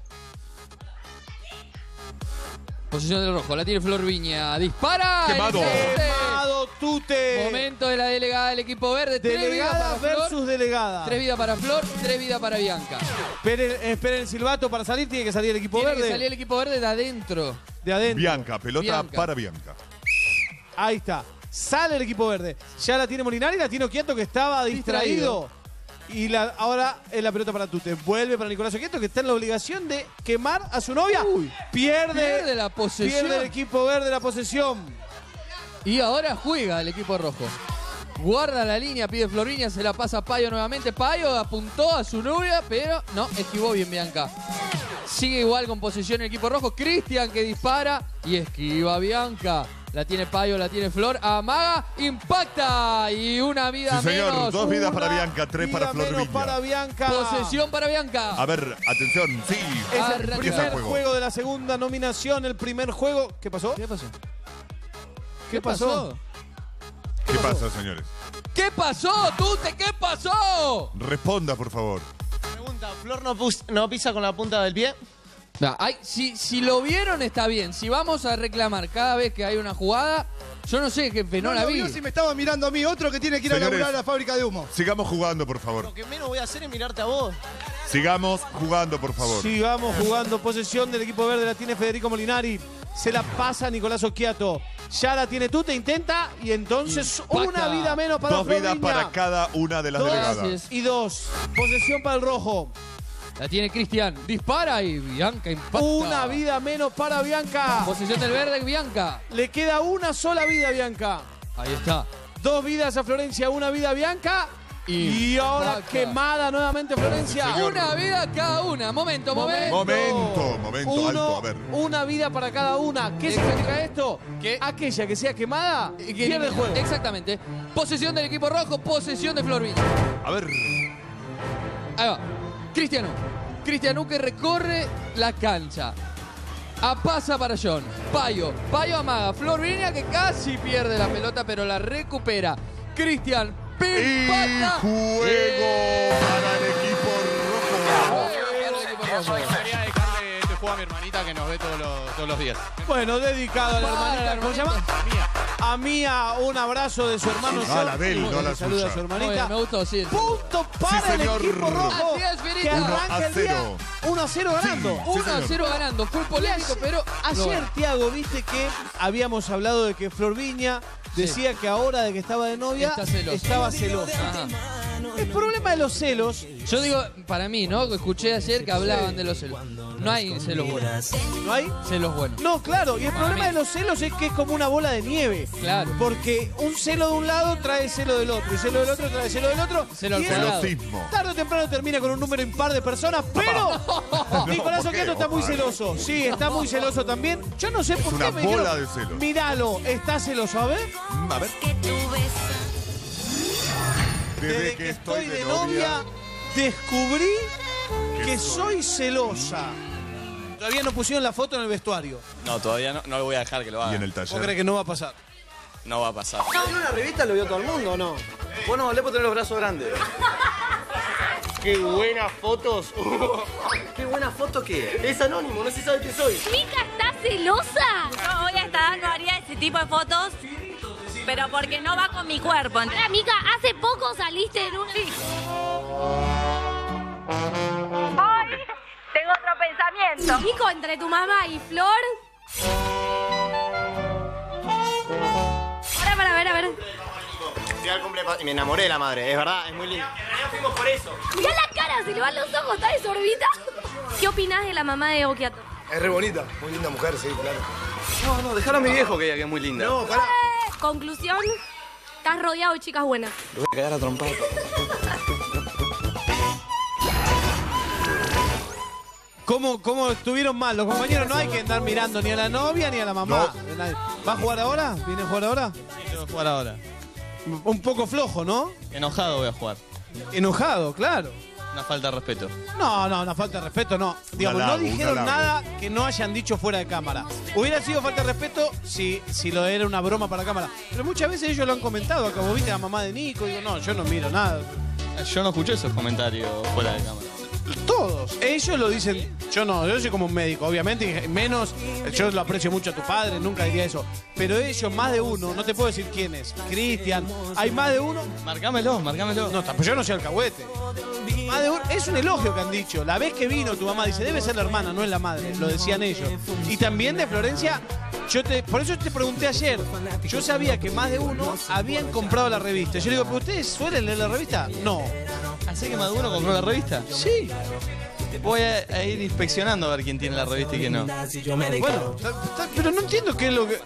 Posesión del rojo. La tiene Flor Viña. Dispara. Quemado. Excelente. Quemado Tute. Momento de la delegada del equipo verde. Tres vidas Delegada para Flor. versus delegada. Tres vidas para Flor. Tres vidas para Bianca. Esperen, esperen el silbato para salir. Tiene que salir el equipo Tiene verde. que salir el equipo verde de adentro. De adentro. Bianca, pelota Bianca. para Bianca. Ahí está. Sale el equipo verde. Ya la tiene Molinari, la tiene Oquieto que estaba distraído. Y la, ahora es la pelota para Tute. Vuelve para Nicolás Oquieto que está en la obligación de quemar a su novia. pierde, Pierde la posesión. pierde el equipo verde la posesión. Y ahora juega el equipo rojo. Guarda la línea, pide Florinia, se la pasa a Payo nuevamente. Payo apuntó a su novia, pero no, esquivó bien Bianca. Sigue igual con posesión el equipo rojo. Cristian que dispara y esquiva a Bianca. La tiene Payo, la tiene Flor. Amaga, impacta. Y una vida Sí, señor. menos. Dos vidas para Bianca, tres vida para Flor menos Viña. para Bianca. Posesión para Bianca. A ver, atención. Sí. Es el Arranca. primer juego. juego. de la segunda nominación, el primer juego. ¿Qué pasó? ¿Qué pasó? ¿Qué pasó? ¿Qué pasa, señores? ¿Qué pasó, Tute? ¿Qué pasó? Responda, por favor. Pregunta, ¿Flor no pisa con la punta del pie? Hay- si, si lo vieron está bien. Si vamos a reclamar cada vez que hay una jugada, yo no sé, jefe, no, la vi. si me estaba mirando a mí, otro que tiene que ir a Señores. laburar a la fábrica de humo. Sigamos jugando, por favor. Lo que menos voy a hacer es mirarte a vos. Sigamos jugando, por favor. Sigamos jugando. Posesión del equipo verde la tiene Federico Molinari. Se la pasa Nicolás Occhiato. Ya la tiene Tute, intenta y entonces Impacta. una vida menos para Dos vidas para cada una de las Dos delegadas. y dos. Posesión para el rojo. La tiene Cristian. Dispara y Bianca impacta. Una vida menos para Bianca. Posición del verde, Bianca. Le queda una sola vida a Bianca. Ahí está. Dos vidas a Florencia, una vida a Bianca. Y, ahora quemada nuevamente Florencia. Una vida cada una. Momento, momento. Momento, momento, Uno, alto, a ver. Una vida para cada una. ¿Qué significa esto? Que- aquella que sea quemada Que- pierde el juego. Exactamente. Posesión del equipo rojo, posesión de Flor Viña. A ver. Ahí va. Cristiano. Cristiano que recorre la cancha. A pasa para John. Payo. Payo amaga. Flor Viña que casi pierde la pelota, pero la recupera. Cristian. Y juego para el equipo rojo. Dejarle este juego a mi hermanita que nos ve todos los, todos los días. Bueno, dedicado a la Para hermanita. la ¿Cómo se llama? Mía. A Mía, un abrazo de su hermano. La John. de él, no la Saluda a su hermanita. me gustó, sí. Punto para Sí, el equipo rojo. Así es, que arranca a el día cero. 1 a 0 ganando. Sí. 1 a 0 ganando. Fue polémico, pero. Ayer, Tiago, viste que habíamos hablado de que Flor Viña decía que ahora de que estaba de novia celosa. estaba celosa. El problema de los celos, Yo digo, para mí, ¿no? Escuché ayer que hablaban de los celos. No hay celos buenos. ¿no hay? Celos buenos. No, claro, y el problema de los celos es que es como una bola de nieve. Claro. Porque un celo de un lado trae celo del otro, y celo del otro trae celo del otro. Celo al y eso. Celosismo. tarde o temprano termina con un número impar de personas, pero *laughs* Nicolás ¿por qué, Oquieto está muy celoso. Sí, está muy celoso también. Yo no sé por una qué me bola dijeron, de celos. Míralo, está celoso, a ver. A ver. Desde que estoy de novia, descubrí que soy celosa. Todavía no pusieron la foto en el vestuario. No, todavía no, no lo voy a dejar que lo Y haga. en el ¿Vos taller. crees que no va a pasar? No va a pasar. En una revista lo vio todo el mundo, ¿o no? Vos no valés por tener los brazos grandes. *laughs* ¡Qué buenas fotos! *laughs* ¡Qué buena foto que es! anónimo, no se sabe quién soy. ¿Mica está celosa? Yo hoy esta edad no haría ese tipo de fotos, pero porque no va con mi cuerpo. Pará, Mica, hace poco saliste en una... Hoy tengo otro pensamiento. Nico, entre tu mamá y Flor... Ahora, para ver, a ver. fui al cumple y me enamoré de la madre, es verdad, es muy lindo. En realidad fuimos por eso. Mirá la cara, se le van los ojos, está desorbita. ¿Qué opinás de la mamá de Okiato? Es re bonita, muy linda mujer, sí, claro. No, no, dejalo a mi viejo que diga que es muy linda. No, pará. Eh, Conclusión, estás rodeado de chicas buenas. Te voy a cagar a trompar. ¿Cómo, ¿Cómo estuvieron mal los compañeros? No hay que andar mirando ni a la novia ni a la mamá. ¿Va a jugar ahora? ¿Viene a jugar ahora? Quiero jugar ahora. Un poco flojo, ¿no? Enojado voy a jugar. Enojado, claro. Una falta de respeto. No, no, una falta de respeto, no. Digamos, halago, no dijeron halago. nada que no hayan dicho fuera de cámara. Hubiera sido falta de respeto si, si lo era una broma para cámara. Pero muchas veces ellos lo han comentado. Acá vos viste a la mamá de Nico. Digo, no, yo no miro nada. Yo no escuché esos comentarios fuera de cámara. Todos. Ellos lo dicen. Yo no, yo soy como un médico, obviamente. y Menos, yo lo aprecio mucho a tu padre, nunca diría eso. Pero ellos, más de uno, no te puedo decir quién es. Cristian, hay más de uno. Marcámelo, marcámelo. No, tampoco yo no soy alcahuete. Más de uno, es un elogio que han dicho. La vez que vino tu mamá dice, debe ser la hermana, no es la madre. Lo decían ellos. Y también de Florencia, yo te, por eso te pregunté ayer. Yo sabía que más de uno habían comprado la revista. Yo le digo, ¿pero ustedes suelen leer la revista? No. ¿Así que uno compró la revista? Sí. Voy a, a ir inspeccionando a ver quién tiene la revista y quién no. Bueno, pero no entiendo qué es lo que.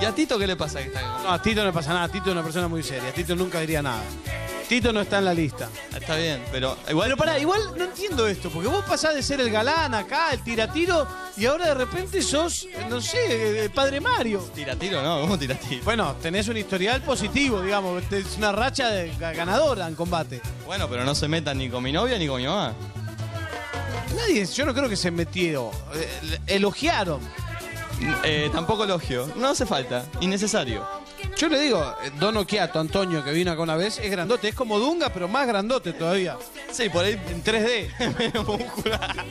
¿Y a Tito qué le pasa que está No, a Tito no le pasa nada. Tito es una persona muy seria. Tito nunca diría nada. Tito no está en la lista. Está bien, pero igual. Pero pará, igual no entiendo esto, porque vos pasás de ser el galán acá, el tiratiro, y ahora de repente sos, no sé, el padre Mario. Tira tiro, ¿no? ¿Cómo tira tiro? Bueno, tenés un historial positivo, digamos, es una racha de ga- ganadora en combate. Bueno, pero no se metan ni con mi novia ni con mi mamá. Nadie, yo no creo que se metió, eh, elogiaron. Eh, tampoco elogio. No hace falta. Innecesario. Yo le digo, eh, Don Oquiato, Antonio, que vino acá una vez, es grandote, es como Dunga, pero más grandote todavía. Sí, por ahí. En 3D.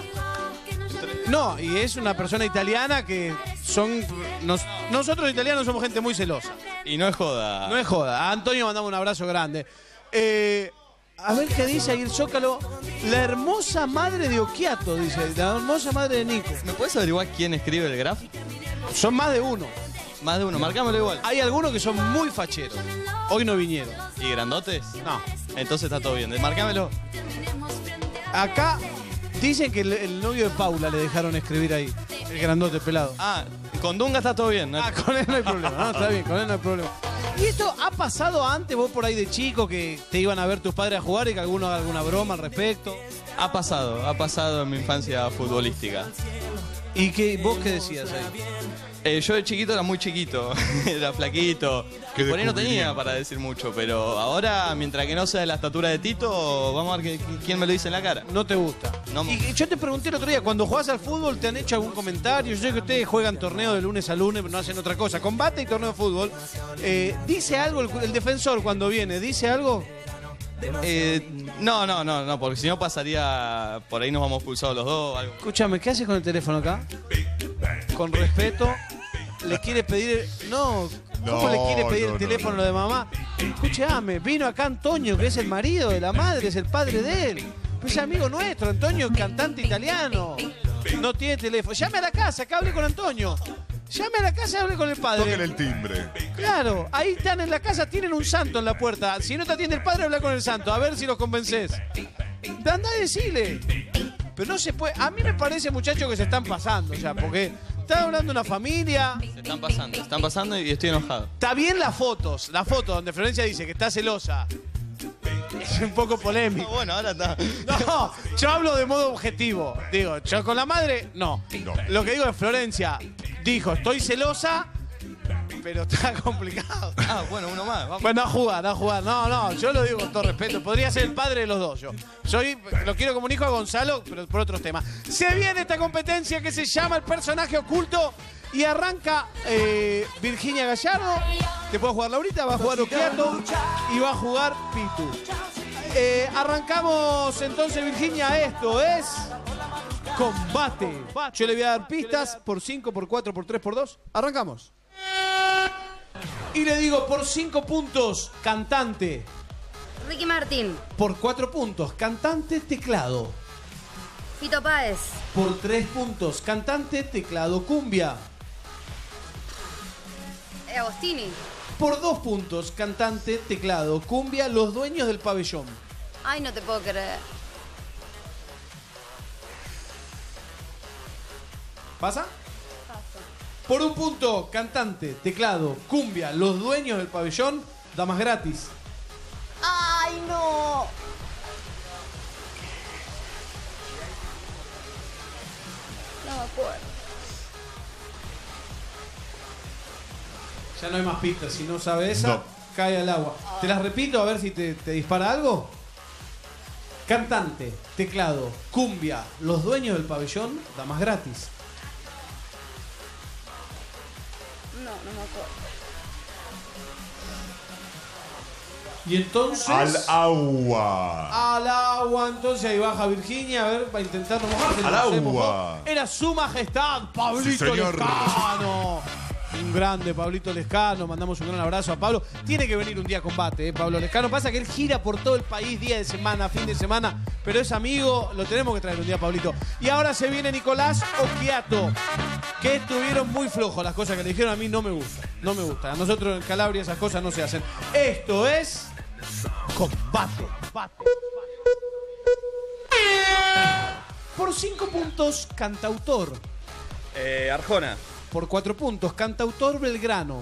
*laughs* No, y es una persona italiana que son. nos- nosotros italianos somos gente muy celosa. Y no es joda. No es joda. A Antonio mandamos un abrazo grande. Eh, a ver qué dice ahí el Zócalo. La hermosa madre de Oquiato, dice. La hermosa madre de Nico. ¿Me puedes averiguar quién escribe el graph? Son más de uno. Más de uno, marcámoslo igual. Hay algunos que son muy facheros. Hoy no vinieron. ¿Y grandotes? No. Entonces está todo bien. Marcámelo. Acá dicen que el, el novio de Paula le dejaron escribir ahí. El grandote pelado. Ah, con Dunga está todo bien. Ah, con él no hay problema. No, está bien, con él no hay problema. ¿Y esto ha pasado antes vos por ahí de chico que te iban a ver tus padres a jugar y que alguno haga alguna broma al respecto? Ha pasado, ha pasado en mi infancia futbolística. ¿Y qué, vos qué decías ahí? Eh, yo de chiquito era muy chiquito, *laughs* era flaquito. Por ahí no tenía para decir mucho, pero ahora, mientras que no sea de la estatura de Tito, vamos a ver que- quién me lo dice en la cara. No te gusta. No, Y yo te pregunté el otro día, cuando jugás al fútbol, ¿te han hecho algún comentario? Yo sé que ustedes juegan torneo de lunes a lunes, pero no hacen otra cosa. Combate y torneo de fútbol. Eh, ¿Dice algo el, el defensor cuando viene? ¿Dice algo? Eh, no, no, no, no, porque si no pasaría, por ahí nos vamos pulsados los dos. Algo. Escúchame, ¿qué haces con el teléfono acá? Con respeto, le quiere pedir. No, ¿cómo No, le quiere pedir no, el no, teléfono no. lo de mamá? Escúchame, vino acá Antonio, que es el marido de la madre, es el padre de él. Pues es amigo nuestro, Antonio es cantante italiano. No tiene teléfono. Llame a la casa, que hable con Antonio. Llame a la casa y hable con el padre. Toquen el timbre. Claro, ahí están en la casa, tienen un santo en la puerta. Si no te atiende el padre, habla con el santo, a ver si los convences. Anda a decirle. Pero no se puede. A mí me parece, muchachos, que se están pasando ya, porque está hablando una familia. Se están pasando, se están pasando y estoy enojado. Está bien las fotos, la foto donde Florencia dice que está celosa. Es un poco polémico. bueno, ahora está. No, yo hablo de modo objetivo. Digo, yo con la madre, no. No. Lo que digo es Florencia dijo, estoy celosa, pero está *laughs* complicado. Ah, bueno, uno más. Vamos. Bueno, a jugar, a jugar. No, no, yo lo digo con todo respeto. Podría ser el padre de los dos yo. Soy, lo quiero como un hijo a Gonzalo, pero por otros temas. Se viene esta competencia que se llama El Personaje Oculto y arranca eh, Virginia Gallardo. Te puede jugar Laurita, va a jugar Oquiato y va a jugar Pitu. Eh, arrancamos entonces, Virginia. Esto es. Combate. Yo le voy a dar pistas por 5, por 4, por 3, por 2. Arrancamos. Y le digo por 5 puntos, cantante. Ricky Martín, Por 4 puntos, cantante, teclado. Fito Páez, Por 3 puntos, cantante, teclado, cumbia. Eh, Agostini, Por dos puntos, cantante, teclado, cumbia, los dueños del pabellón. Ay, no te puedo creer. ¿Pasa? Por un punto, cantante, teclado, cumbia, los dueños del pabellón, damas gratis. Ay, no. No me acuerdo. Ya no hay más pistas, si no sabe esa, No. cae al agua. Te las repito a ver si te, te dispara algo. Cantante, teclado, cumbia, los dueños del pabellón, damas gratis. No, no me acuerdo. Y entonces... Al agua. Al agua, entonces ahí baja Virginia, a ver, va no mojarse. Al agua. Era su majestad, Pablito Sí, señor. Un grande Pablito Lescano, mandamos un gran abrazo a Pablo. Tiene que venir un día a combate, ¿eh? Pablo Lescano. Pasa que él gira por todo el país día de semana, fin de semana, pero es amigo, lo tenemos que traer un día, Pablito. Y ahora se viene Nicolás Oquiato, que estuvieron muy flojos las cosas que le dijeron a mí, no me gusta, no me gusta. A nosotros en Calabria esas cosas no se hacen. Esto es combate. combate. Por cinco puntos, cantautor. Eh, Arjona. Por cuatro puntos, cantautor Belgrano.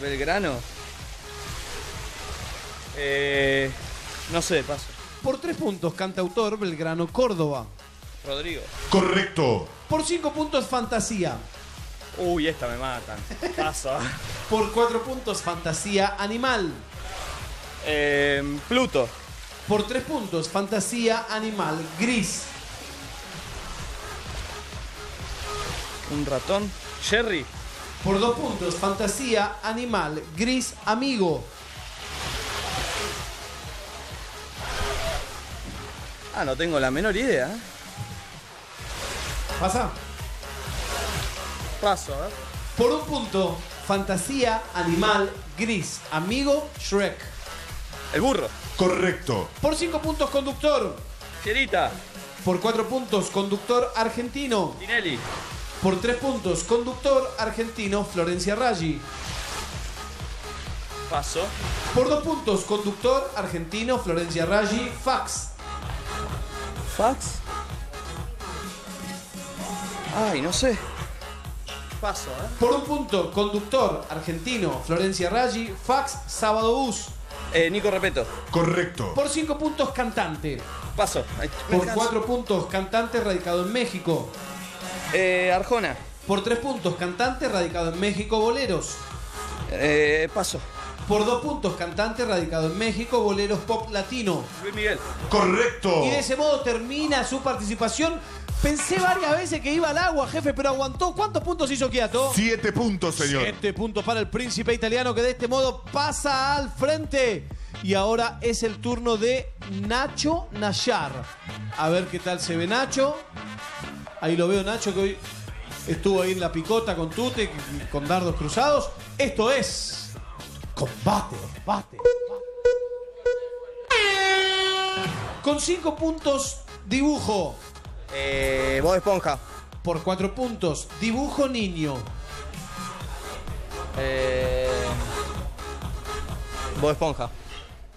Belgrano. Eh, no sé, paso. Por tres puntos, cantautor Belgrano Córdoba. Rodrigo. Correcto. Por cinco puntos, fantasía. Uy, esta me matan. Paso. Por cuatro puntos, fantasía animal. Eh, Pluto. Por tres puntos, fantasía animal gris. Un ratón. Jerry. Por dos puntos, fantasía animal gris amigo. Ah, no tengo la menor idea. Pasa. Paso, ¿eh? Por un punto, fantasía animal gris amigo Shrek. El burro. Correcto. Por cinco puntos, conductor. Fierita. Por cuatro puntos, conductor argentino. Tinelli. Por tres puntos, conductor argentino Florencia Raggi. Paso. Por dos puntos, conductor argentino Florencia Raggi Fax. Fax. Ay, no sé. Paso, ¿eh? Por un punto, conductor argentino Florencia Raggi Fax Sábado Bus. Eh, Nico Repeto. Correcto. Por cinco puntos, cantante. Paso. Ay, me Por canso. cuatro puntos, cantante radicado en México. Eh, Arjona. Por tres puntos, cantante radicado en México, Boleros. Eh, paso. Por dos puntos, cantante radicado en México, Boleros Pop Latino. Luis Miguel. Correcto. Y de ese modo termina su participación. Pensé varias veces que iba al agua, jefe, pero aguantó. ¿Cuántos puntos hizo Kiato? Siete puntos, señor. Siete puntos para el príncipe italiano que de este modo pasa al frente. Y ahora es el turno de Nacho Nayar. A ver qué tal se ve Nacho. Ahí lo veo Nacho que hoy estuvo ahí en la picota con Tute, con dardos cruzados. Esto es combate, combate. Con cinco puntos, dibujo. Eh, Bob Esponja. Por cuatro puntos, dibujo niño. Eh, Bob Esponja.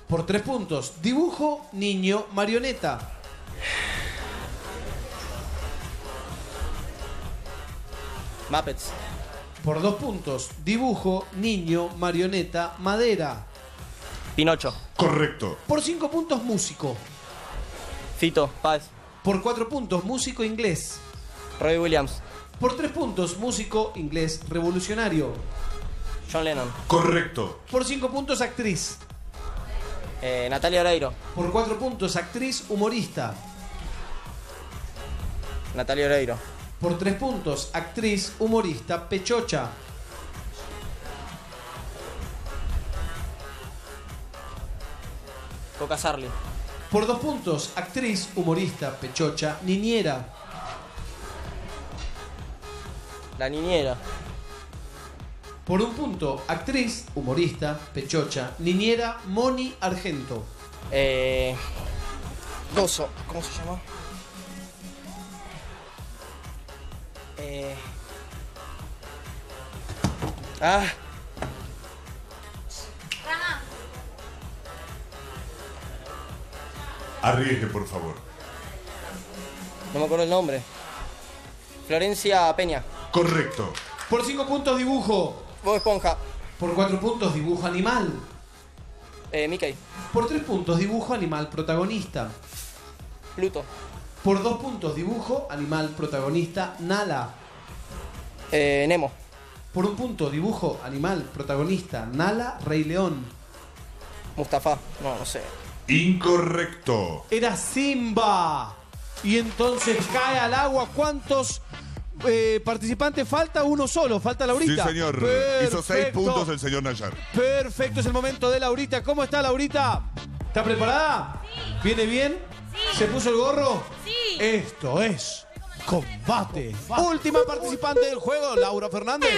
Por tres puntos, dibujo niño marioneta. Muppets. Por dos puntos, dibujo niño marioneta madera. Pinocho. Correcto. Por cinco puntos, músico. Fito. Paz. Por cuatro puntos, músico inglés. Roy Williams. Por tres puntos, músico inglés revolucionario. John Lennon. Correcto. Por cinco puntos, actriz. Eh, Natalia Oreiro. Por cuatro puntos, actriz humorista. Natalia Oreiro. Por tres puntos, actriz humorista pechocha. Coca Sarli. Por dos puntos, actriz humorista pechocha niñera. La niñera. Por un punto, actriz, humorista, pechocha, niñera, Moni Argento. Eh, Gozo. ¿Cómo se llama? Eh... Ah. Arriesgue, por favor. No me acuerdo el nombre. Florencia Peña. Correcto. Por 5 puntos dibujo. Bob Esponja. Por 4 puntos dibujo animal. Eh, Mickey. Por 3 puntos dibujo animal protagonista. Pluto. Por 2 puntos dibujo animal protagonista Nala. Eh, Nemo. Por un punto dibujo animal protagonista Nala Rey León. Mustafa. No, no sé. Incorrecto. Era Simba. Y entonces cae al agua. ¿Cuántos eh, participantes falta? Uno solo. Falta Sí, Laurita. señor. Hizo seis Perfecto. puntos el señor Nayar. Perfecto, es el momento de Laurita. ¿Cómo está Laurita? ¿Está preparada? ¿Viene bien? ¿Se puso el gorro? Sí. Esto es combate. Última participante del juego, Laura Fernández.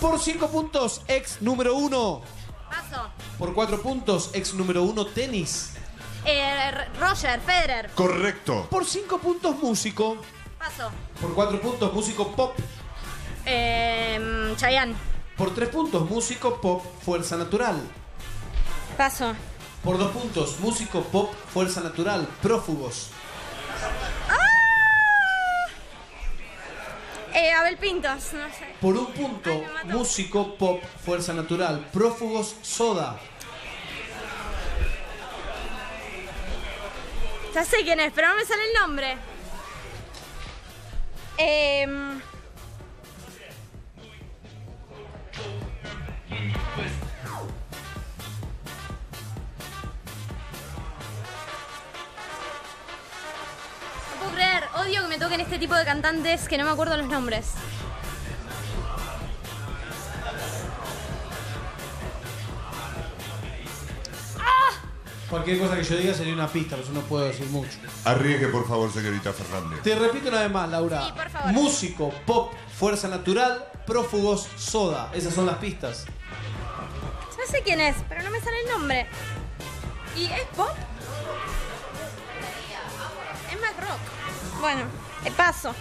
Por 5 puntos, ex número 1. Paso. Por 4 puntos, ex número 1, tenis. Eh, Roger, Federer. Correcto. Por 5 puntos, músico. Paso. Por 4 puntos, músico pop. Eh, Chayanne. Por 3 puntos, músico pop, fuerza natural. Paso. Por 2 puntos, músico pop, fuerza natural, prófugos. Eh, Abel Pintos, no sé. Por un punto, músico pop, fuerza natural, prófugos, soda. Ya sé quién es, pero no me sale el nombre. Eh, odio que me toquen este tipo de cantantes que no me acuerdo los nombres. Cualquier cosa que yo diga sería una pista, pero yo no puedo decir mucho. Arriesgue, por favor, señorita Fernández. Te repito una vez más, Laura. Sí, por favor. Músico, pop, fuerza natural, prófugos, soda. Esas son las pistas. Ya sé quién es, pero no me sale el nombre. ¿Y es pop? Es más rock. Bueno, eh, paso.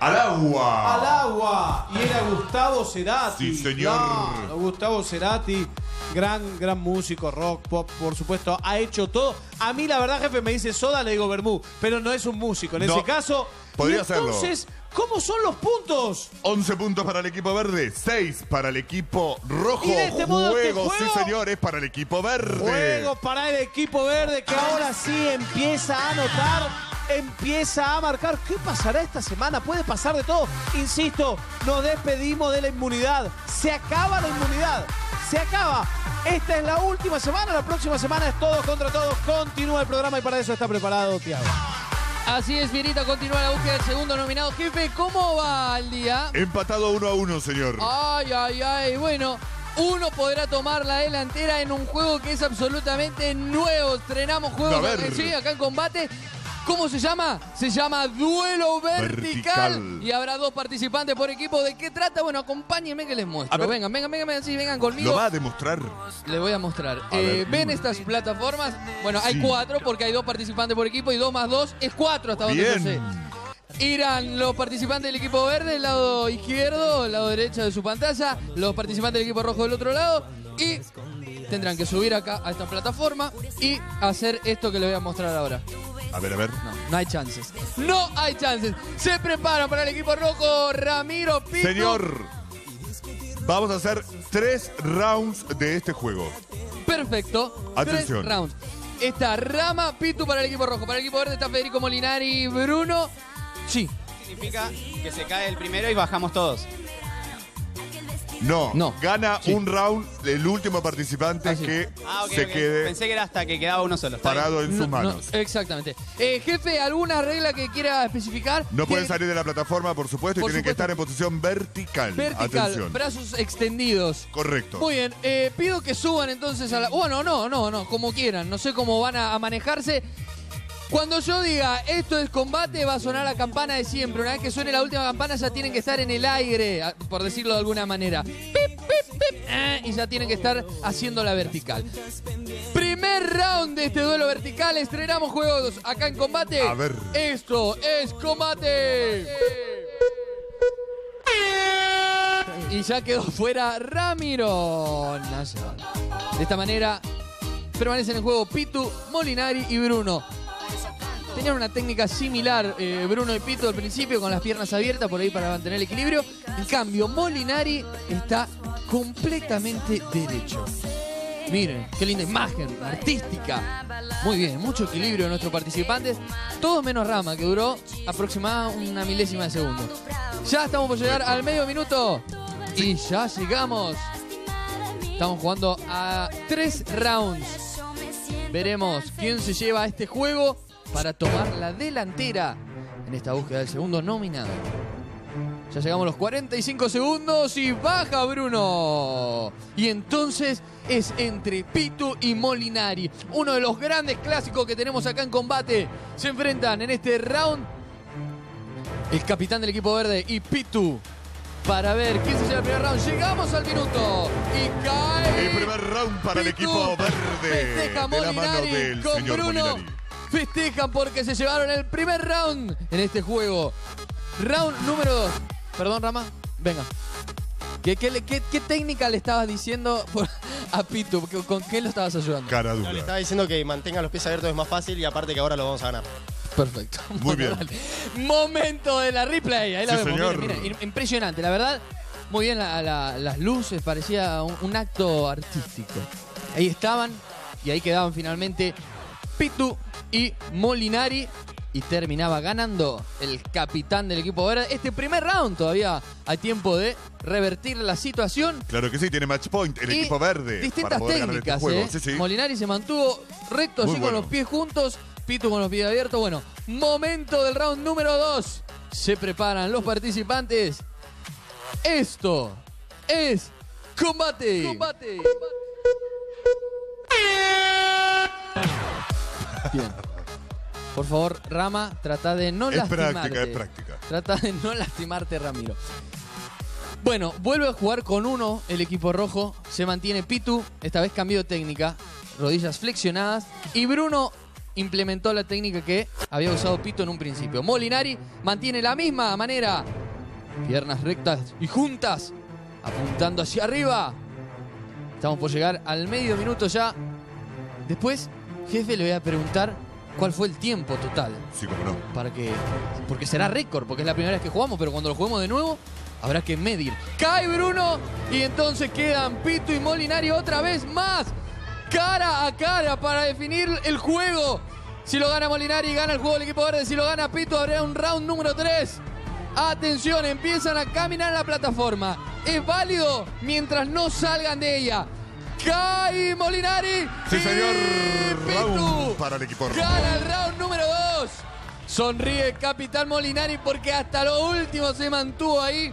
¡Al agua! Al agua. Y era Gustavo Cerati. Sí, señor. Claro, Gustavo Cerati, gran, gran músico, rock, pop, por supuesto, ha hecho todo. A mí, la verdad, jefe, me dice soda, le digo Bermú, pero no es un músico en No, ese caso. podría Y entonces, ¿cómo son los puntos? 11 puntos para el equipo verde, 6 para el equipo rojo. Y de este modo este Juego, sí señores, para el equipo verde. Juego para el equipo verde que ahora sí empieza a anotar, empieza a marcar. ¿Qué pasará esta semana? Puede pasar de todo. Insisto, nos despedimos de la inmunidad. Se acaba la inmunidad. Se acaba. Esta es la última semana. La próxima semana es todos contra todos. Continúa el programa y para eso está preparado Tiago. Así es, Fierita, continúa la búsqueda del segundo nominado. Jefe, ¿cómo va el día? Empatado 1 a 1, señor. Ay, ay, ay. Bueno, uno podrá tomar la delantera en un juego que es absolutamente nuevo. Estrenamos juego A ver. eh, sí, acá en combate. ¿Cómo se llama? Se llama Duelo Vertical. Vertical. Y habrá dos participantes por equipo. ¿De qué trata? Bueno, acompáñenme que les muestro. Ver. Vengan, vengan, vengan, vengan, sí, vengan conmigo. ¿Lo va a demostrar? Les voy a mostrar. A Eh, ver. ¿Ven estas plataformas? Bueno, hay cuatro porque hay dos participantes por equipo y dos más dos es cuatro hasta donde yo sé. Bien. Irán los participantes del equipo verde del lado izquierdo, el lado derecho de su pantalla, los participantes del equipo rojo del otro lado y tendrán que subir acá a esta plataforma y hacer esto que les voy a mostrar ahora. A ver, a ver. No, no hay chances. No hay chances. Se preparan para el equipo rojo Ramiro Pitu. Señor, vamos a hacer tres rounds de este juego. Perfecto. Atención. Tres rounds. Está Rama Pitu para el equipo rojo. Para el equipo verde está Federico Molinari Bruno. Sí. Significa que se cae el primero y bajamos todos. No, No. gana Sí. un round el último participante que Ah, ok, se ok. quede Pensé que era hasta que quedaba uno solo. Está bien. parado en sus No, no, manos. exactamente. Eh, jefe, ¿alguna regla que quiera especificar? No pueden salir de la plataforma, por supuesto, Por y tienen que supuesto. estar en posición vertical. Vertical, Atención. brazos extendidos. Correcto. Muy bien, eh, pido que suban entonces a la... Bueno, no, no, no, como quieran. No sé cómo van a, a manejarse. Cuando yo diga esto es combate, va a sonar la campana de siempre. Una vez que suene la última campana, ya tienen que estar en el aire, a- por decirlo de alguna manera. Pip, pip, pip, eh, y ya tienen que estar haciendo la vertical. Primer round de este duelo vertical. Estrenamos juegos acá en combate. A ver. Esto es combate. Y ya quedó fuera Ramiro. De esta manera permanecen en juego Pitu, Molinari y Bruno. Tenían una técnica similar eh, Bruno y Pitu al principio con las piernas abiertas por ahí para mantener el equilibrio. En cambio, Molinari está completamente derecho. Miren, qué linda imagen, artística. Muy bien, mucho equilibrio de nuestros participantes. Todos menos Rama, que duró aproximadamente una milésima de segundo. Ya estamos por llegar al medio minuto. Y ya llegamos. Estamos jugando a tres rounds. Veremos quién se lleva este juego para tomar la delantera en esta búsqueda del segundo nominado. Ya llegamos a los 45 segundos y baja Bruno. Y entonces es entre Pitu y Molinari. Uno de los grandes clásicos que tenemos acá en combate. Se enfrentan en este round el capitán del equipo verde y Pitu. Para ver quién se lleva el primer round. Llegamos al minuto. Y cae. El primer round para el equipo verde. Festeja De la mano Molinari del con señor Bruno. Molinari. Festejan porque se llevaron el primer round en este juego. Round número 2. Perdón, Rama. Venga. ¿Qué, qué, le- qué- qué técnica le estabas diciendo por- *laughs* a Pitu? ¿Con- ¿Con qué lo estabas ayudando? Cara No, le estaba diciendo que mantenga los pies abiertos es más fácil y aparte que ahora lo vamos a ganar. Perfecto. Muy bien. Momento de la replay. Ahí la Sí, vemos. señor. Miren, miren, impresionante. La verdad, muy bien la- la- las luces. Parecía un, un acto artístico. Ahí estaban y ahí quedaban finalmente Pitu y Molinari. Y terminaba ganando el capitán del equipo verde. Este primer round todavía hay tiempo de revertir la situación. Claro que sí, tiene match point el Y equipo verde. Distintas este técnicas, juego. ¿eh? Sí, sí. Molinari se mantuvo recto Muy así con los pies juntos. Pitu con los pies abiertos. Bueno, momento del round número 2. Se preparan los participantes. Esto es combate. Combate. Bien. Por favor, Rama, trata de no Es lastimarte. práctica, es práctica. Trata de no lastimarte, Ramiro. Bueno, vuelve a jugar con uno el equipo rojo. Se mantiene Pitu. Esta vez cambió de técnica. Rodillas flexionadas. Y Bruno implementó la técnica que había usado Pitu en un principio. Molinari mantiene la misma manera. Piernas rectas y juntas. Apuntando hacia arriba. Estamos por llegar al medio minuto ya. Después, jefe, le voy a preguntar cuál fue el tiempo total. Sí, cómo no. Para que. Porque será récord, porque es la primera vez que jugamos, pero cuando lo juguemos de nuevo, habrá que medir. Cae Bruno y entonces quedan Pito y Molinari otra vez más. Cara a cara para definir el juego. Si lo gana Molinari, gana el juego del equipo verde. Si lo gana Pito, habrá un round número 3. Atención, empiezan a caminar la plataforma. Es válido mientras no salgan de ella. Cae Molinari. Sí, y señor. Pitu Round para el equipo rojo. Gana el round número 2. Sonríe el capitán Molinari porque hasta lo último se mantuvo ahí.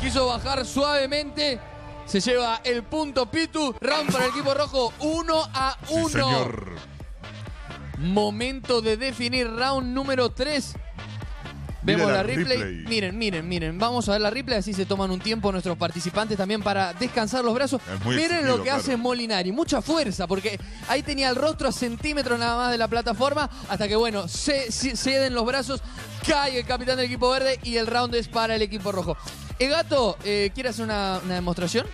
Quiso bajar suavemente. Se lleva el punto Pitu. Round para el equipo rojo. 1 a 1. Sí, señor. Momento de definir round número 3. Vemos la la replay. replay. Miren, miren, miren. Vamos a ver la replay. Así se toman un tiempo nuestros participantes también para descansar los brazos. Miren exigido, lo que claro. hace Molinari. Mucha fuerza, porque ahí tenía el rostro a centímetros nada más de la plataforma. Hasta que, bueno, se, se- ceden los brazos. Cae el capitán del equipo verde y el round es para el equipo rojo. El gato, eh, ¿quiere hacer una, una demostración?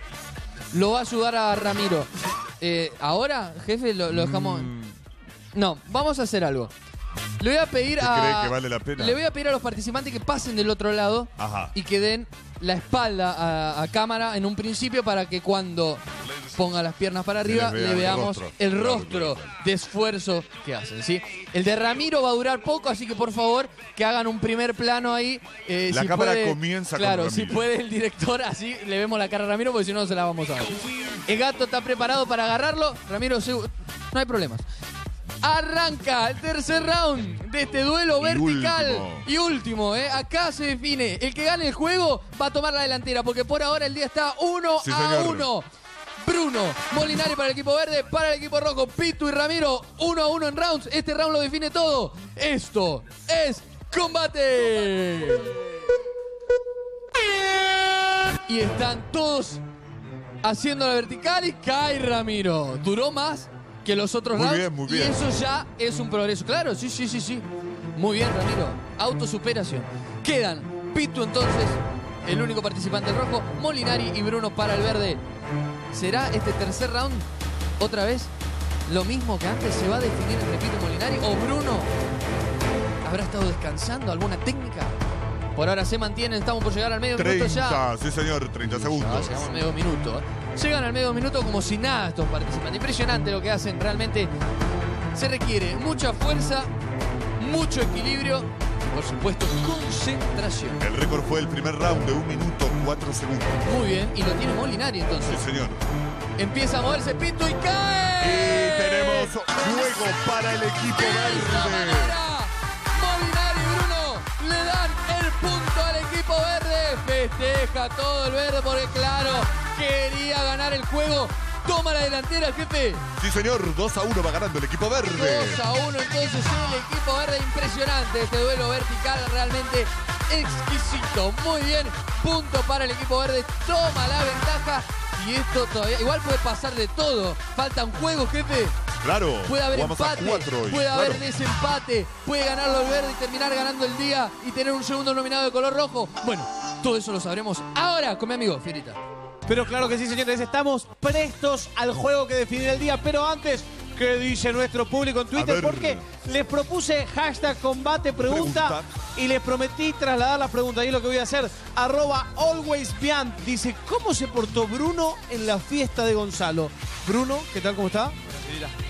Lo va a ayudar a Ramiro. Eh, ¿Ahora, jefe, lo, lo dejamos...? No, vamos a hacer algo. Le voy a pedir ¿Usted a... cree que vale la pena? Le voy a pedir a los participantes que pasen del otro lado Ajá. y que den la espalda a, a cámara en un principio para que cuando ponga las piernas para arriba vea le el veamos rostro. el Claro, rostro de esfuerzo que hacen, ¿sí? El de Ramiro va a durar poco, así que por favor que hagan un primer plano ahí. eh, La si cámara puede- comienza con Claro, si Ramiro. puede el director, así le vemos la cara a Ramiro porque si no se la vamos a ver. El gato está preparado para agarrarlo. Ramiro, no hay problemas. Arranca el tercer round de este duelo Y vertical. último. Y último, ¿eh? acá se define. El que gane el juego va a tomar la delantera, porque por ahora el día está 1 Sí, a señor. 1. Bruno, Molinari para el equipo verde, para el equipo rojo, Pitu y Ramiro, 1 a 1 en rounds. Este round lo define todo. Esto es combate. Y están todos haciendo la vertical y cae Ramiro. Duró más que los otros Muy rounds. bien, muy Y bien. eso ya es un progreso. Claro, sí, sí, sí, sí. Muy bien, Ramiro. Autosuperación. Quedan Pitu entonces, el único participante del rojo, Molinari y Bruno para el verde. ¿Será este tercer round otra vez lo mismo que antes se va a definir entre Pito y Molinari o Bruno habrá estado descansando alguna técnica. Por ahora se mantienen, estamos por llegar al medio minuto ya. 30, sí señor, 30 Ya segundos. llegamos al medio minuto. ¿eh? Llegan al medio minuto como si nada estos participantes. Impresionante lo que hacen. Realmente se requiere mucha fuerza, mucho equilibrio, por supuesto, concentración. El récord fue el primer round de 1 minuto 4 segundos. Muy bien, y lo tiene Molinari entonces. Sí, señor. Empieza a moverse Pito y cae. Y tenemos juego para el equipo verde. Todo el verde porque claro, quería ganar el juego. Toma la delantera el jefe. Sí, señor. 2 a 1 va ganando el equipo verde. 2 a 1 entonces el equipo verde impresionante este duelo vertical realmente exquisito muy bien punto para el equipo verde toma la ventaja y esto todavía igual puede pasar de todo falta un juego jefe Claro. Puede haber empate, puede haber claro. desempate, puede ganarlo el verde y terminar ganando el día y tener un segundo nominado de color rojo. Bueno, todo eso lo sabremos ahora con mi amigo Fierita. Pero claro que sí, señores, estamos prestos al juego que definirá el día. Pero antes, ¿qué dice nuestro público en Twitter? Porque les propuse hashtag combate pregunta, Pregunta. y les prometí trasladar la pregunta. Y es lo que voy a hacer. Arroba alwaysbian dice, ¿cómo se portó Bruno en la fiesta de Gonzalo? Bruno, ¿qué tal? ¿Cómo está?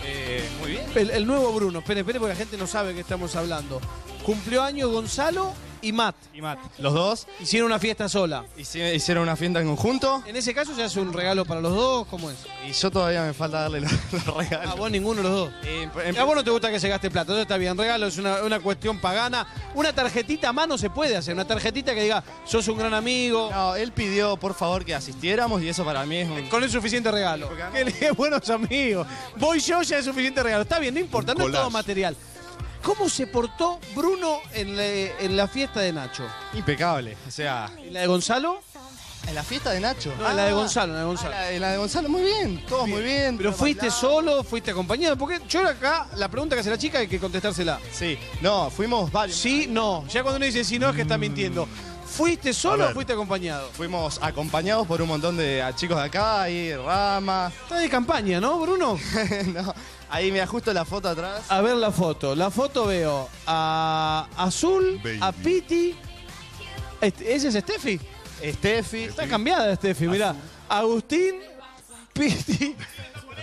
Eh, muy bien. El, nuevo Bruno. Espere, espere, porque la gente no sabe qué estamos hablando. Cumplió años Gonzalo y Matt. Y Matt, los dos Hicieron una fiesta sola. hici- hicieron una fiesta en conjunto En ese caso se hace un regalo para los dos, ¿cómo es? y yo todavía me falta darle los, los regalos. Ah, vos ninguno de los dos. Eh, en- A vos no te gusta que se gaste plata, eso está bien. Regalo es una, una cuestión pagana. Una tarjetita a mano se puede hacer. Una tarjetita que diga, sos un gran amigo. no, él pidió por favor que asistiéramos y eso para mí es un... Con el suficiente regalo. Que le dé buenos amigos. Voy yo, ya es suficiente regalo. Está bien, no importa, no es todo collage. material. ¿Cómo se portó Bruno en la, en la fiesta de Nacho? impecable. O sea, ¿En la de Gonzalo? en la fiesta de Nacho. No, en la de Ah, Gonzalo, en la de ah, Gonzalo. la, en la de Gonzalo, muy bien, todo muy bien. Pero todos fuiste solo, fuiste acompañado. Porque yo acá, la pregunta que hace la chica hay que contestársela. Sí, no, fuimos varios. Sí, no. Ya cuando uno dice sí, no, es que está mintiendo. ¿Fuiste solo o fuiste acompañado? Fuimos acompañados por un montón de ah, chicos de acá, ahí, Rama. Está de campaña, ¿no, Bruno? *laughs* no, ahí me ajusto la foto atrás. A ver la foto. La foto veo a Azul, Baby. a Piti. Este- ¿Ese es Steffi? Steffi. Está cambiada Steffi, mirá. Agustín, Piti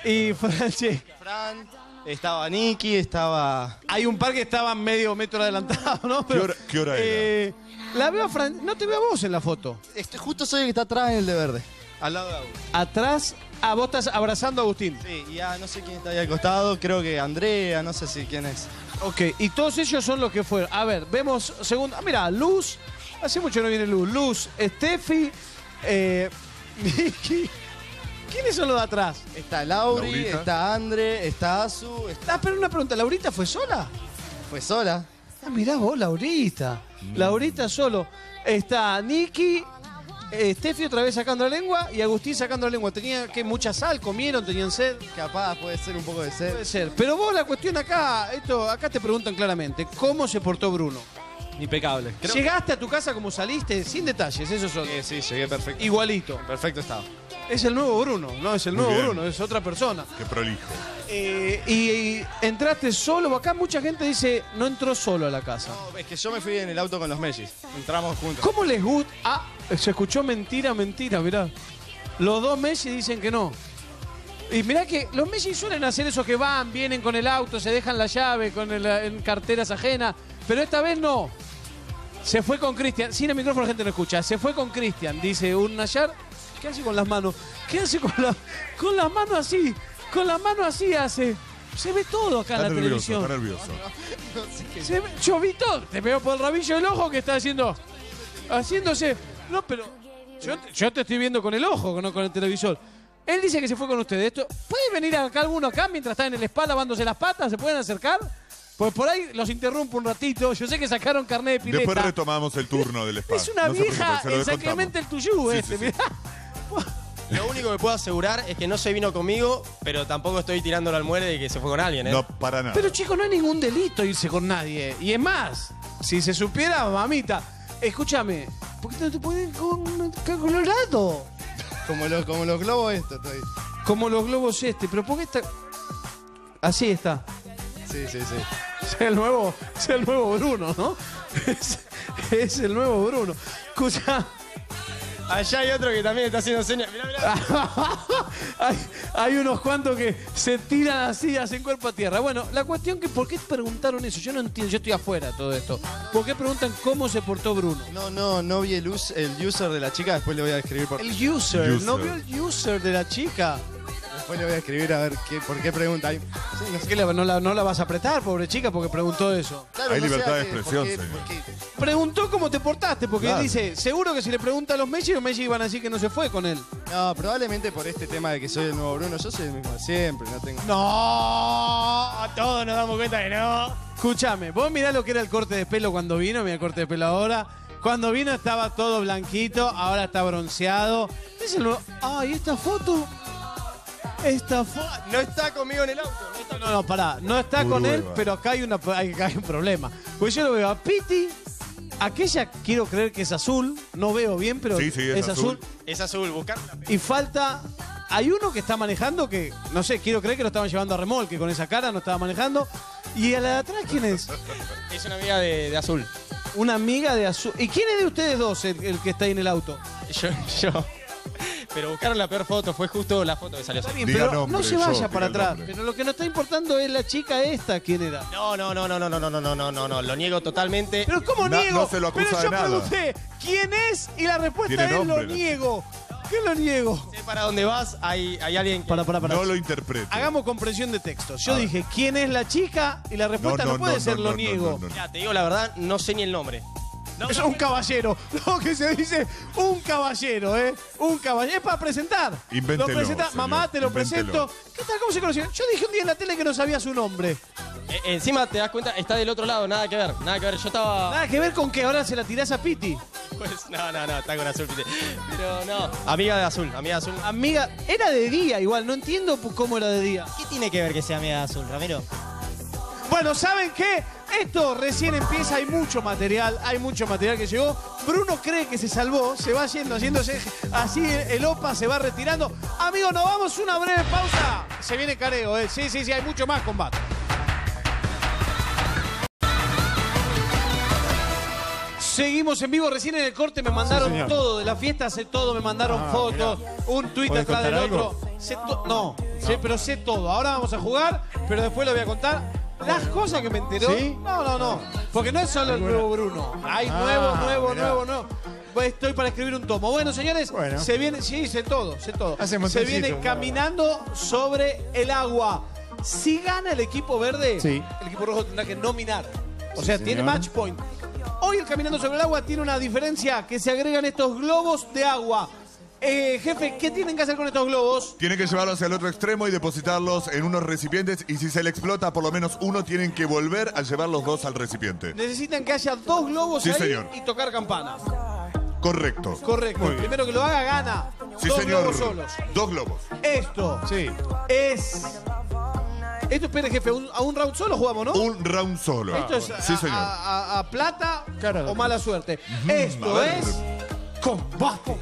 y Francesca. Fran, estaba Nicky, estaba. Hay un par que estaban medio metro adelantado, ¿no? ¿Qué hora- qué hora era? eh, La veo a Fran... No te veo a vos en la foto. Este, justo soy el que está atrás en el de verde. Al lado de Agus. Atrás, ah, vos estás abrazando a Agustín. Sí, y ya no sé quién está ahí al costado, creo que Andrea, no sé si quién es. Ok, y todos ellos son los que fueron. A ver, vemos segundo. Ah, mira, Luz. Hace mucho no viene Luz. Luz, Steffi, eh. *laughs* ¿Quiénes son los de atrás? Está Lauri, Laurita. está Andre, está Azu, está... Ah, pero una pregunta, ¿Laurita fue sola? fue sola. Ah, mirá vos, Laurita. Laurita solo. Está Nicky, Steffi otra vez sacando la lengua y Agustín sacando la lengua. ¿Tenía que mucha sal? ¿Comieron? ¿Tenían sed? Capaz puede ser un poco de sed. Puede ser. Pero vos la cuestión acá, esto, acá te preguntan claramente, ¿cómo se portó Bruno? Impecable. Creo ¿Llegaste a tu casa como saliste? Sin detalles, eso son. que sí, llegué perfecto. Igualito. Perfecto estado. Es el nuevo Bruno, no es el Muy nuevo bien. Bruno, es otra persona. Qué prolijo. Eh, y, y entraste solo, acá mucha gente dice, no entró solo a la casa. No, es que yo me fui en el auto con los Messi. Entramos juntos. ¿Cómo les gusta? Ah, se escuchó mentira, mentira, mirá. Los dos Messi dicen que no. Y mirá que los Messi suelen hacer eso que van, vienen con el auto, se dejan la llave con el- en carteras ajenas, pero esta vez no. Se fue con Cristian, sin el micrófono la gente no escucha, se fue con Cristian, dice un Nayar. ¿Qué hace con las manos? ¿Qué hace con, la- con las manos así? Con las manos así hace. Se ve todo acá Está en la nervioso, televisión. está nervioso. Se ve- yo vi todo. Te veo por el rabillo del ojo que está haciendo. Haciéndose. No, pero. Yo, te- yo te estoy viendo con el ojo, no con el televisor. Él dice que se fue con ustedes. Esto, ¿Puede venir acá alguno acá mientras está en el spa lavándose las patas? ¿Se pueden acercar? Pues por ahí los interrumpo un ratito. Yo sé que sacaron carnet de pileta. Después retomamos el turno del spa. es una No vieja se exactamente el tuyú Sí, este. sí, sí. mirá. Lo único que puedo asegurar es que no se vino conmigo, pero tampoco estoy tirando la almuerda de que se fue con alguien, ¿eh? No, para nada. Pero chicos, no hay ningún delito irse con nadie. Y es más, si se supiera, mamita, escúchame, ¿por qué no te pueden con con Colorado? Como los, como los globos estos, estoy. Como los globos este, pero ¿por qué está...? Así está. Sí, sí, sí. Es el nuevo, es el nuevo Bruno, ¿no? *laughs* Es, es el nuevo Bruno. Escucha. Allá hay otro que también está haciendo señas. Mirá, mirá. *laughs* hay, hay unos cuantos que se tiran así, hacen cuerpo a tierra. Bueno, la cuestión que, ¿por qué preguntaron eso? Yo no entiendo, yo estoy afuera de todo esto. ¿Por qué preguntan cómo se portó Bruno? No, no, no vi el, us- el user de la chica, después le voy a escribir por... El user, no vio el user de la chica. Después le voy a escribir a ver qué, por qué pregunta. Sí, no sé qué le- no, la, no la vas a apretar, pobre chica, porque preguntó eso. Claro, Hay no sé libertad a de qué- expresión, por qué- señor. por qué. Preguntó cómo te portaste, porque Claro. él dice, seguro que si le pregunta a los Messi, los Messi iban a decir que no se fue con él. No, probablemente por este tema de que soy el nuevo Bruno. Yo soy el mismo de siempre, no tengo... No, todos nos damos cuenta que no. Escúchame, vos mirá lo que era el corte de pelo cuando vino, mira el corte de pelo ahora. Cuando vino estaba todo blanquito, ahora está bronceado. Es el nuevo- Ay, esta foto. Esta foto. No está conmigo en el auto. No está No, no, pará. No está con él, pero acá hay, una, hay, acá hay un problema. Pues yo lo veo a Piti. Aquella quiero creer que es azul. No veo bien, pero Sí, sí, es azul. azul. Es azul, buscar. Y falta. Hay uno que está manejando que, no sé, quiero creer que lo estaban llevando a remolque con esa cara, no estaba manejando. Y a la de atrás, ¿quién es? Es una amiga de, de azul. Una amiga de azul. ¿Y quién es de ustedes dos el, el que está ahí en el auto? Yo, yo. Pero buscaron la peor foto, fue justo la foto que salió. Bien, pero no se vaya para atrás. Pero lo que nos está importando es la chica esta, ¿quién era? No, no, no, no, no, no, no, no, no, no, no, no, lo niego totalmente. Pero ¿cómo Na- niego? no se lo acusa pero de yo nada. pregunté, ¿quién es? Y la respuesta es lo nombre, la niego. ¿Qué lo niego? Sé para dónde vas, hay, hay alguien que... Para, para, para. No lo interprete. Hagamos comprensión de textos. Yo dije, ¿quién es la chica? Y la respuesta no, no, puede no, ser no, lo no, niego. no, no, no. Mira, te digo la verdad, no sé ni el nombre. Es un caballero. *laughs* Lo que se dice, un caballero, ¿eh? Un caballero. Es para presentar. Invéntelo, Lo presenta, señor, mamá, te lo invéntelo. presento. ¿Qué tal? ¿Cómo se conocieron? Yo dije un día en la tele que no sabía su nombre. Eh, encima te das cuenta, está del otro lado, nada que ver, nada que ver. Yo estaba. Nada que ver con que ahora se la tirás a Piti. Pues, no, no, no, está con azul. pite. Pero no. Amiga de azul, amiga de azul. Amiga, era de día igual, no entiendo cómo era de día. ¿Qué tiene que ver que sea amiga de azul, Ramiro? Bueno, ¿saben qué? Esto recién empieza, hay mucho material, hay mucho material que llegó. Bruno cree que se salvó, se va yendo, haciéndose así, el OPA se va retirando. Amigos, nos vamos a una breve pausa. Se viene careo, ¿eh? Sí, sí, sí, hay mucho más combate. Seguimos en vivo, recién en el corte me mandaron todo, de la fiesta sé todo, me mandaron Ah, fotos, un tweet ¿Podés atrás del algo? otro. Sé no, sé, pero sé todo. Ahora vamos a jugar, pero después lo voy a contar. Las cosas que me enteró. ¿Sí? No, no, no. Porque no es solo el nuevo Bruno. Hay Ah, nuevo, nuevo, mirá. nuevo, nuevo. Pues Estoy para escribir un tomo. Bueno, señores, Bueno. se viene, sí, sé todo, sé todo. Hace Se viene caminando sobre el agua. Si gana el equipo verde, Sí. el equipo rojo tendrá que nominar. O Sí, sea, tiene señor. match point. Hoy el Caminando sobre el Agua tiene una diferencia, que se agregan estos globos de agua. Eh, jefe, ¿qué tienen que hacer con estos globos? Tienen que llevarlos al otro extremo y depositarlos en unos recipientes y si se le explota por lo menos uno tienen que volver a llevar los dos al recipiente. Necesitan que haya dos globos Sí, ahí señor. y tocar campana. Correcto. Correcto. El primero que lo haga gana. Sí, dos señor. globos solos. Dos globos. Esto Sí. es. Esto, espere, jefe, un- a un round solo jugamos, ¿no? Un round solo. Esto es Sí, a, señor. a- a- a plata o mala suerte. a Esto ver. es. Combate.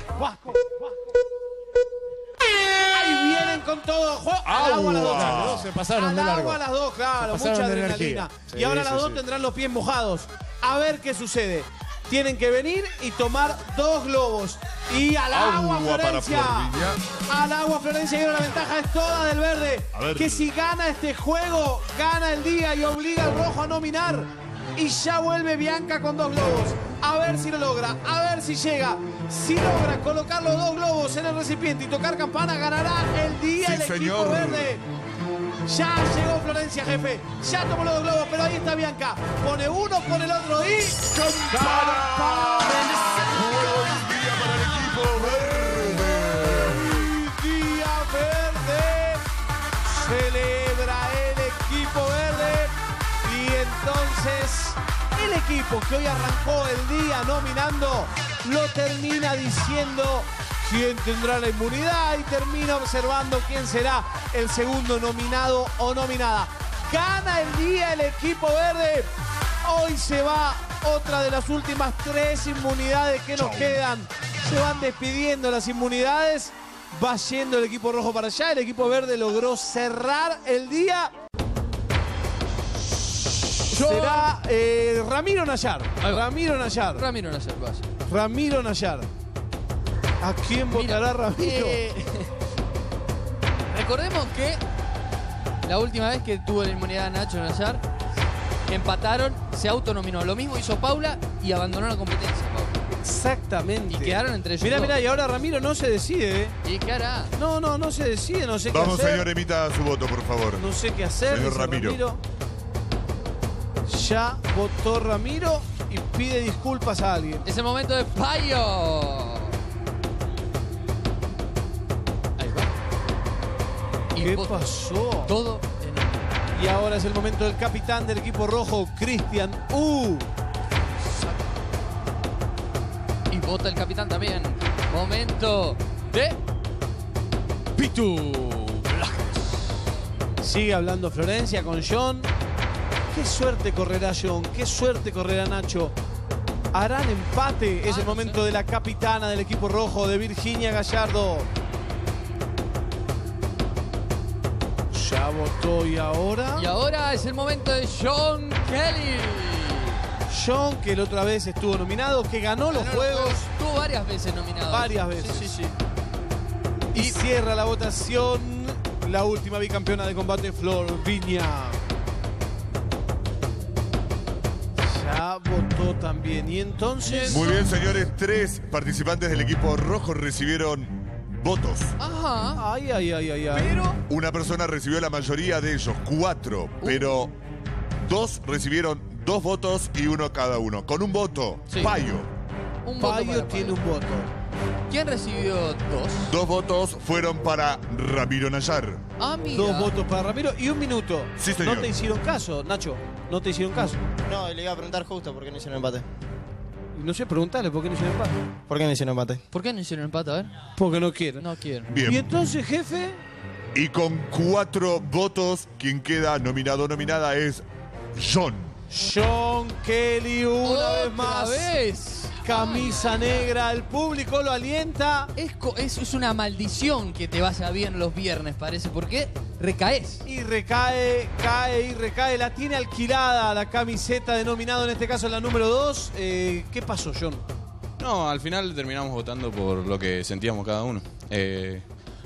Con todo. Al agua las dos. Se pasaron al de largo. agua las dos, claro. Se pasaron Mucha de adrenalina. energía. y Sí, ahora sí, las dos sí. tendrán los pies mojados. A ver qué sucede. Tienen que venir y tomar dos globos. Y al agua, Agua para Florencia. Al agua, Florencia. Y ahora la ventaja es toda del verde. A ver. Que si gana este juego, gana el día y obliga al rojo a nominar. Y ya vuelve Bianca con dos globos. A ver si lo logra, a ver si llega. Si logra colocar los dos globos en el recipiente y tocar campana, ganará el día Sí, el equipo señor. verde. Ya llegó Florencia, jefe. Ya tomó los dos globos, pero ahí está Bianca. Pone uno, pone el otro y. ¡Campana! Día para el equipo verde. Día verde. Celebra el equipo verde. Y entonces el equipo que hoy arrancó el día nominando lo termina diciendo quién tendrá la inmunidad y termina observando quién será el segundo nominado o nominada. Gana el día el equipo verde. Hoy se va otra de las últimas tres inmunidades que nos quedan. Se van despidiendo las inmunidades. Va yendo el equipo rojo para allá. El equipo verde logró cerrar el día será eh, Ramiro Nayar. Ramiro Nayar. Ramiro Nayar, vaya. Ramiro Nayar. ¿A quién votará Ramiro? Eh, *laughs* recordemos que la última vez que tuvo la inmunidad Nacho Nayar, empataron, se autonominó. Lo mismo hizo Paula y abandonó la competencia, Paula. Exactamente. Y quedaron entre ellos Mirá, dos. mirá, y ahora Ramiro no se decide, ¿eh? ¿Y qué hará? No, no, no se decide, no sé qué Vamos, hacer. señor, emita su voto, por favor. No sé qué hacer. Señor dice Ramiro. Ya votó Ramiro y pide disculpas a alguien. Es el momento de Payo. Ahí va. Y ¿Qué pasó? Todo en Y ahora es el momento del capitán del equipo rojo, Cristian U. Y vota el capitán también. Momento de Pitu. Sigue hablando Florencia con John. Qué suerte correrá John, qué suerte correrá Nacho. Harán empate. Es el momento de la capitana del equipo rojo, de Virginia Gallardo. Ya votó y ahora. Y ahora es el momento de John Kelly. John, que la otra vez estuvo nominado, que ganó los juegos. Estuvo varias veces nominado. Varias veces. Sí, sí, sí. Y cierra la votación la última bicampeona de combate, Flor Viña. También. Y entonces. Muy bien, señores. Tres participantes del equipo rojo recibieron votos. Ajá. Ay, ay, ay, ay, ay. Pero. Una persona recibió la mayoría de ellos, cuatro, pero dos recibieron dos votos y uno cada uno. Con un voto, Sí. Payo. Un voto Payo tiene un voto. ¿Quién recibió dos? Dos votos fueron para Ramiro Nayar. Ah, mira. Dos votos para Ramiro y un minuto. Sí, señor. No te hicieron caso, Nacho. No te hicieron caso. No, le iba a preguntar justo por qué no hicieron empate. No sé, preguntarle por qué no hicieron empate. ¿Por qué no hicieron empate? ¿Por qué no hicieron empate? A ver. Porque no quieren. No quieren. Bien. Y entonces, jefe. Y con cuatro votos, quien queda nominado o nominada es John. John Kelly una Otra vez más. vez. Camisa negra, el público lo alienta. Es, co- es, es una maldición que te vaya bien los viernes, parece, porque recaes. Y recae, cae y recae. La tiene alquilada la camiseta denominado, en este caso la número 2. ¿Qué pasó, John? No, al final terminamos votando por lo que sentíamos cada uno. Eh,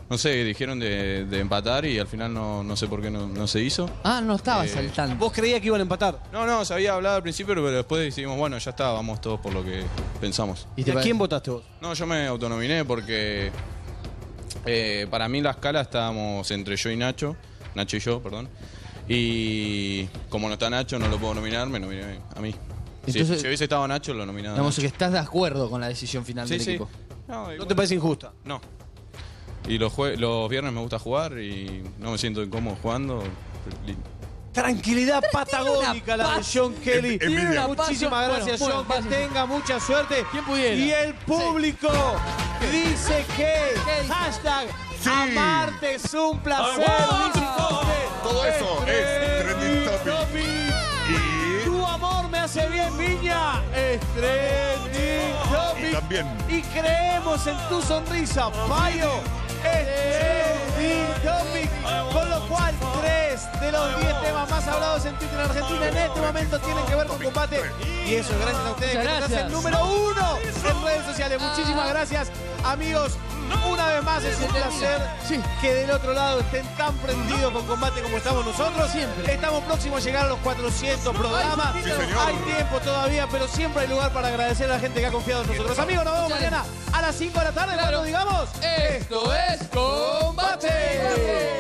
no sé, dijeron de, de empatar y al final no, no sé por qué no, no se hizo. Ah, no estaba Eh, saltando. ¿Vos creías que iban a empatar? No, no, se había hablado al principio, pero después decidimos, bueno, ya está, vamos todos por lo que pensamos. ¿Y a quién votaste vos? No, yo me autonominé porque eh, para mí la escala estábamos entre yo y Nacho, Nacho y yo, perdón. Y como no está Nacho, no lo puedo nominar, me nominé a mí. Si- Entonces- si, hubiese estado Nacho, lo nominaba. Digamos Nacho. que estás de acuerdo con la decisión final Sí, del sí. equipo. No, ¿No igual- te parece injusta? No. Y los, jue- los viernes me gusta jugar y no me siento incómodo jugando. Tranquilidad patagónica la de John Kelly. Muchísimas gracias, bueno, John. Que tenga mucha suerte. ¿Quién pudiera? Y el público dice que hashtag Sí. amarte es un placer. Dice Todo eso es trending topic. Y Tu amor me hace bien, Viña. Es trending Y topic. también Y creemos en tu sonrisa, Payo. Topic. Con lo cual, tres de los diez temas más hablados en Twitter en Argentina en este momento tienen que ver con combate. Y eso es gracias a ustedes Muchas que nos gracias. hacen número uno en redes sociales. Muchísimas gracias, amigos. Una vez más es un placer que del otro lado estén tan prendidos con combate como estamos nosotros. Siempre. Estamos próximos a llegar a los 400 programas. Sí. Hay tiempo todavía, pero siempre hay lugar para agradecer a la gente que ha confiado en nosotros. Amigos, nos vemos mañana a las 5 de la tarde. Claro. Cuando digamos. Esto es combate.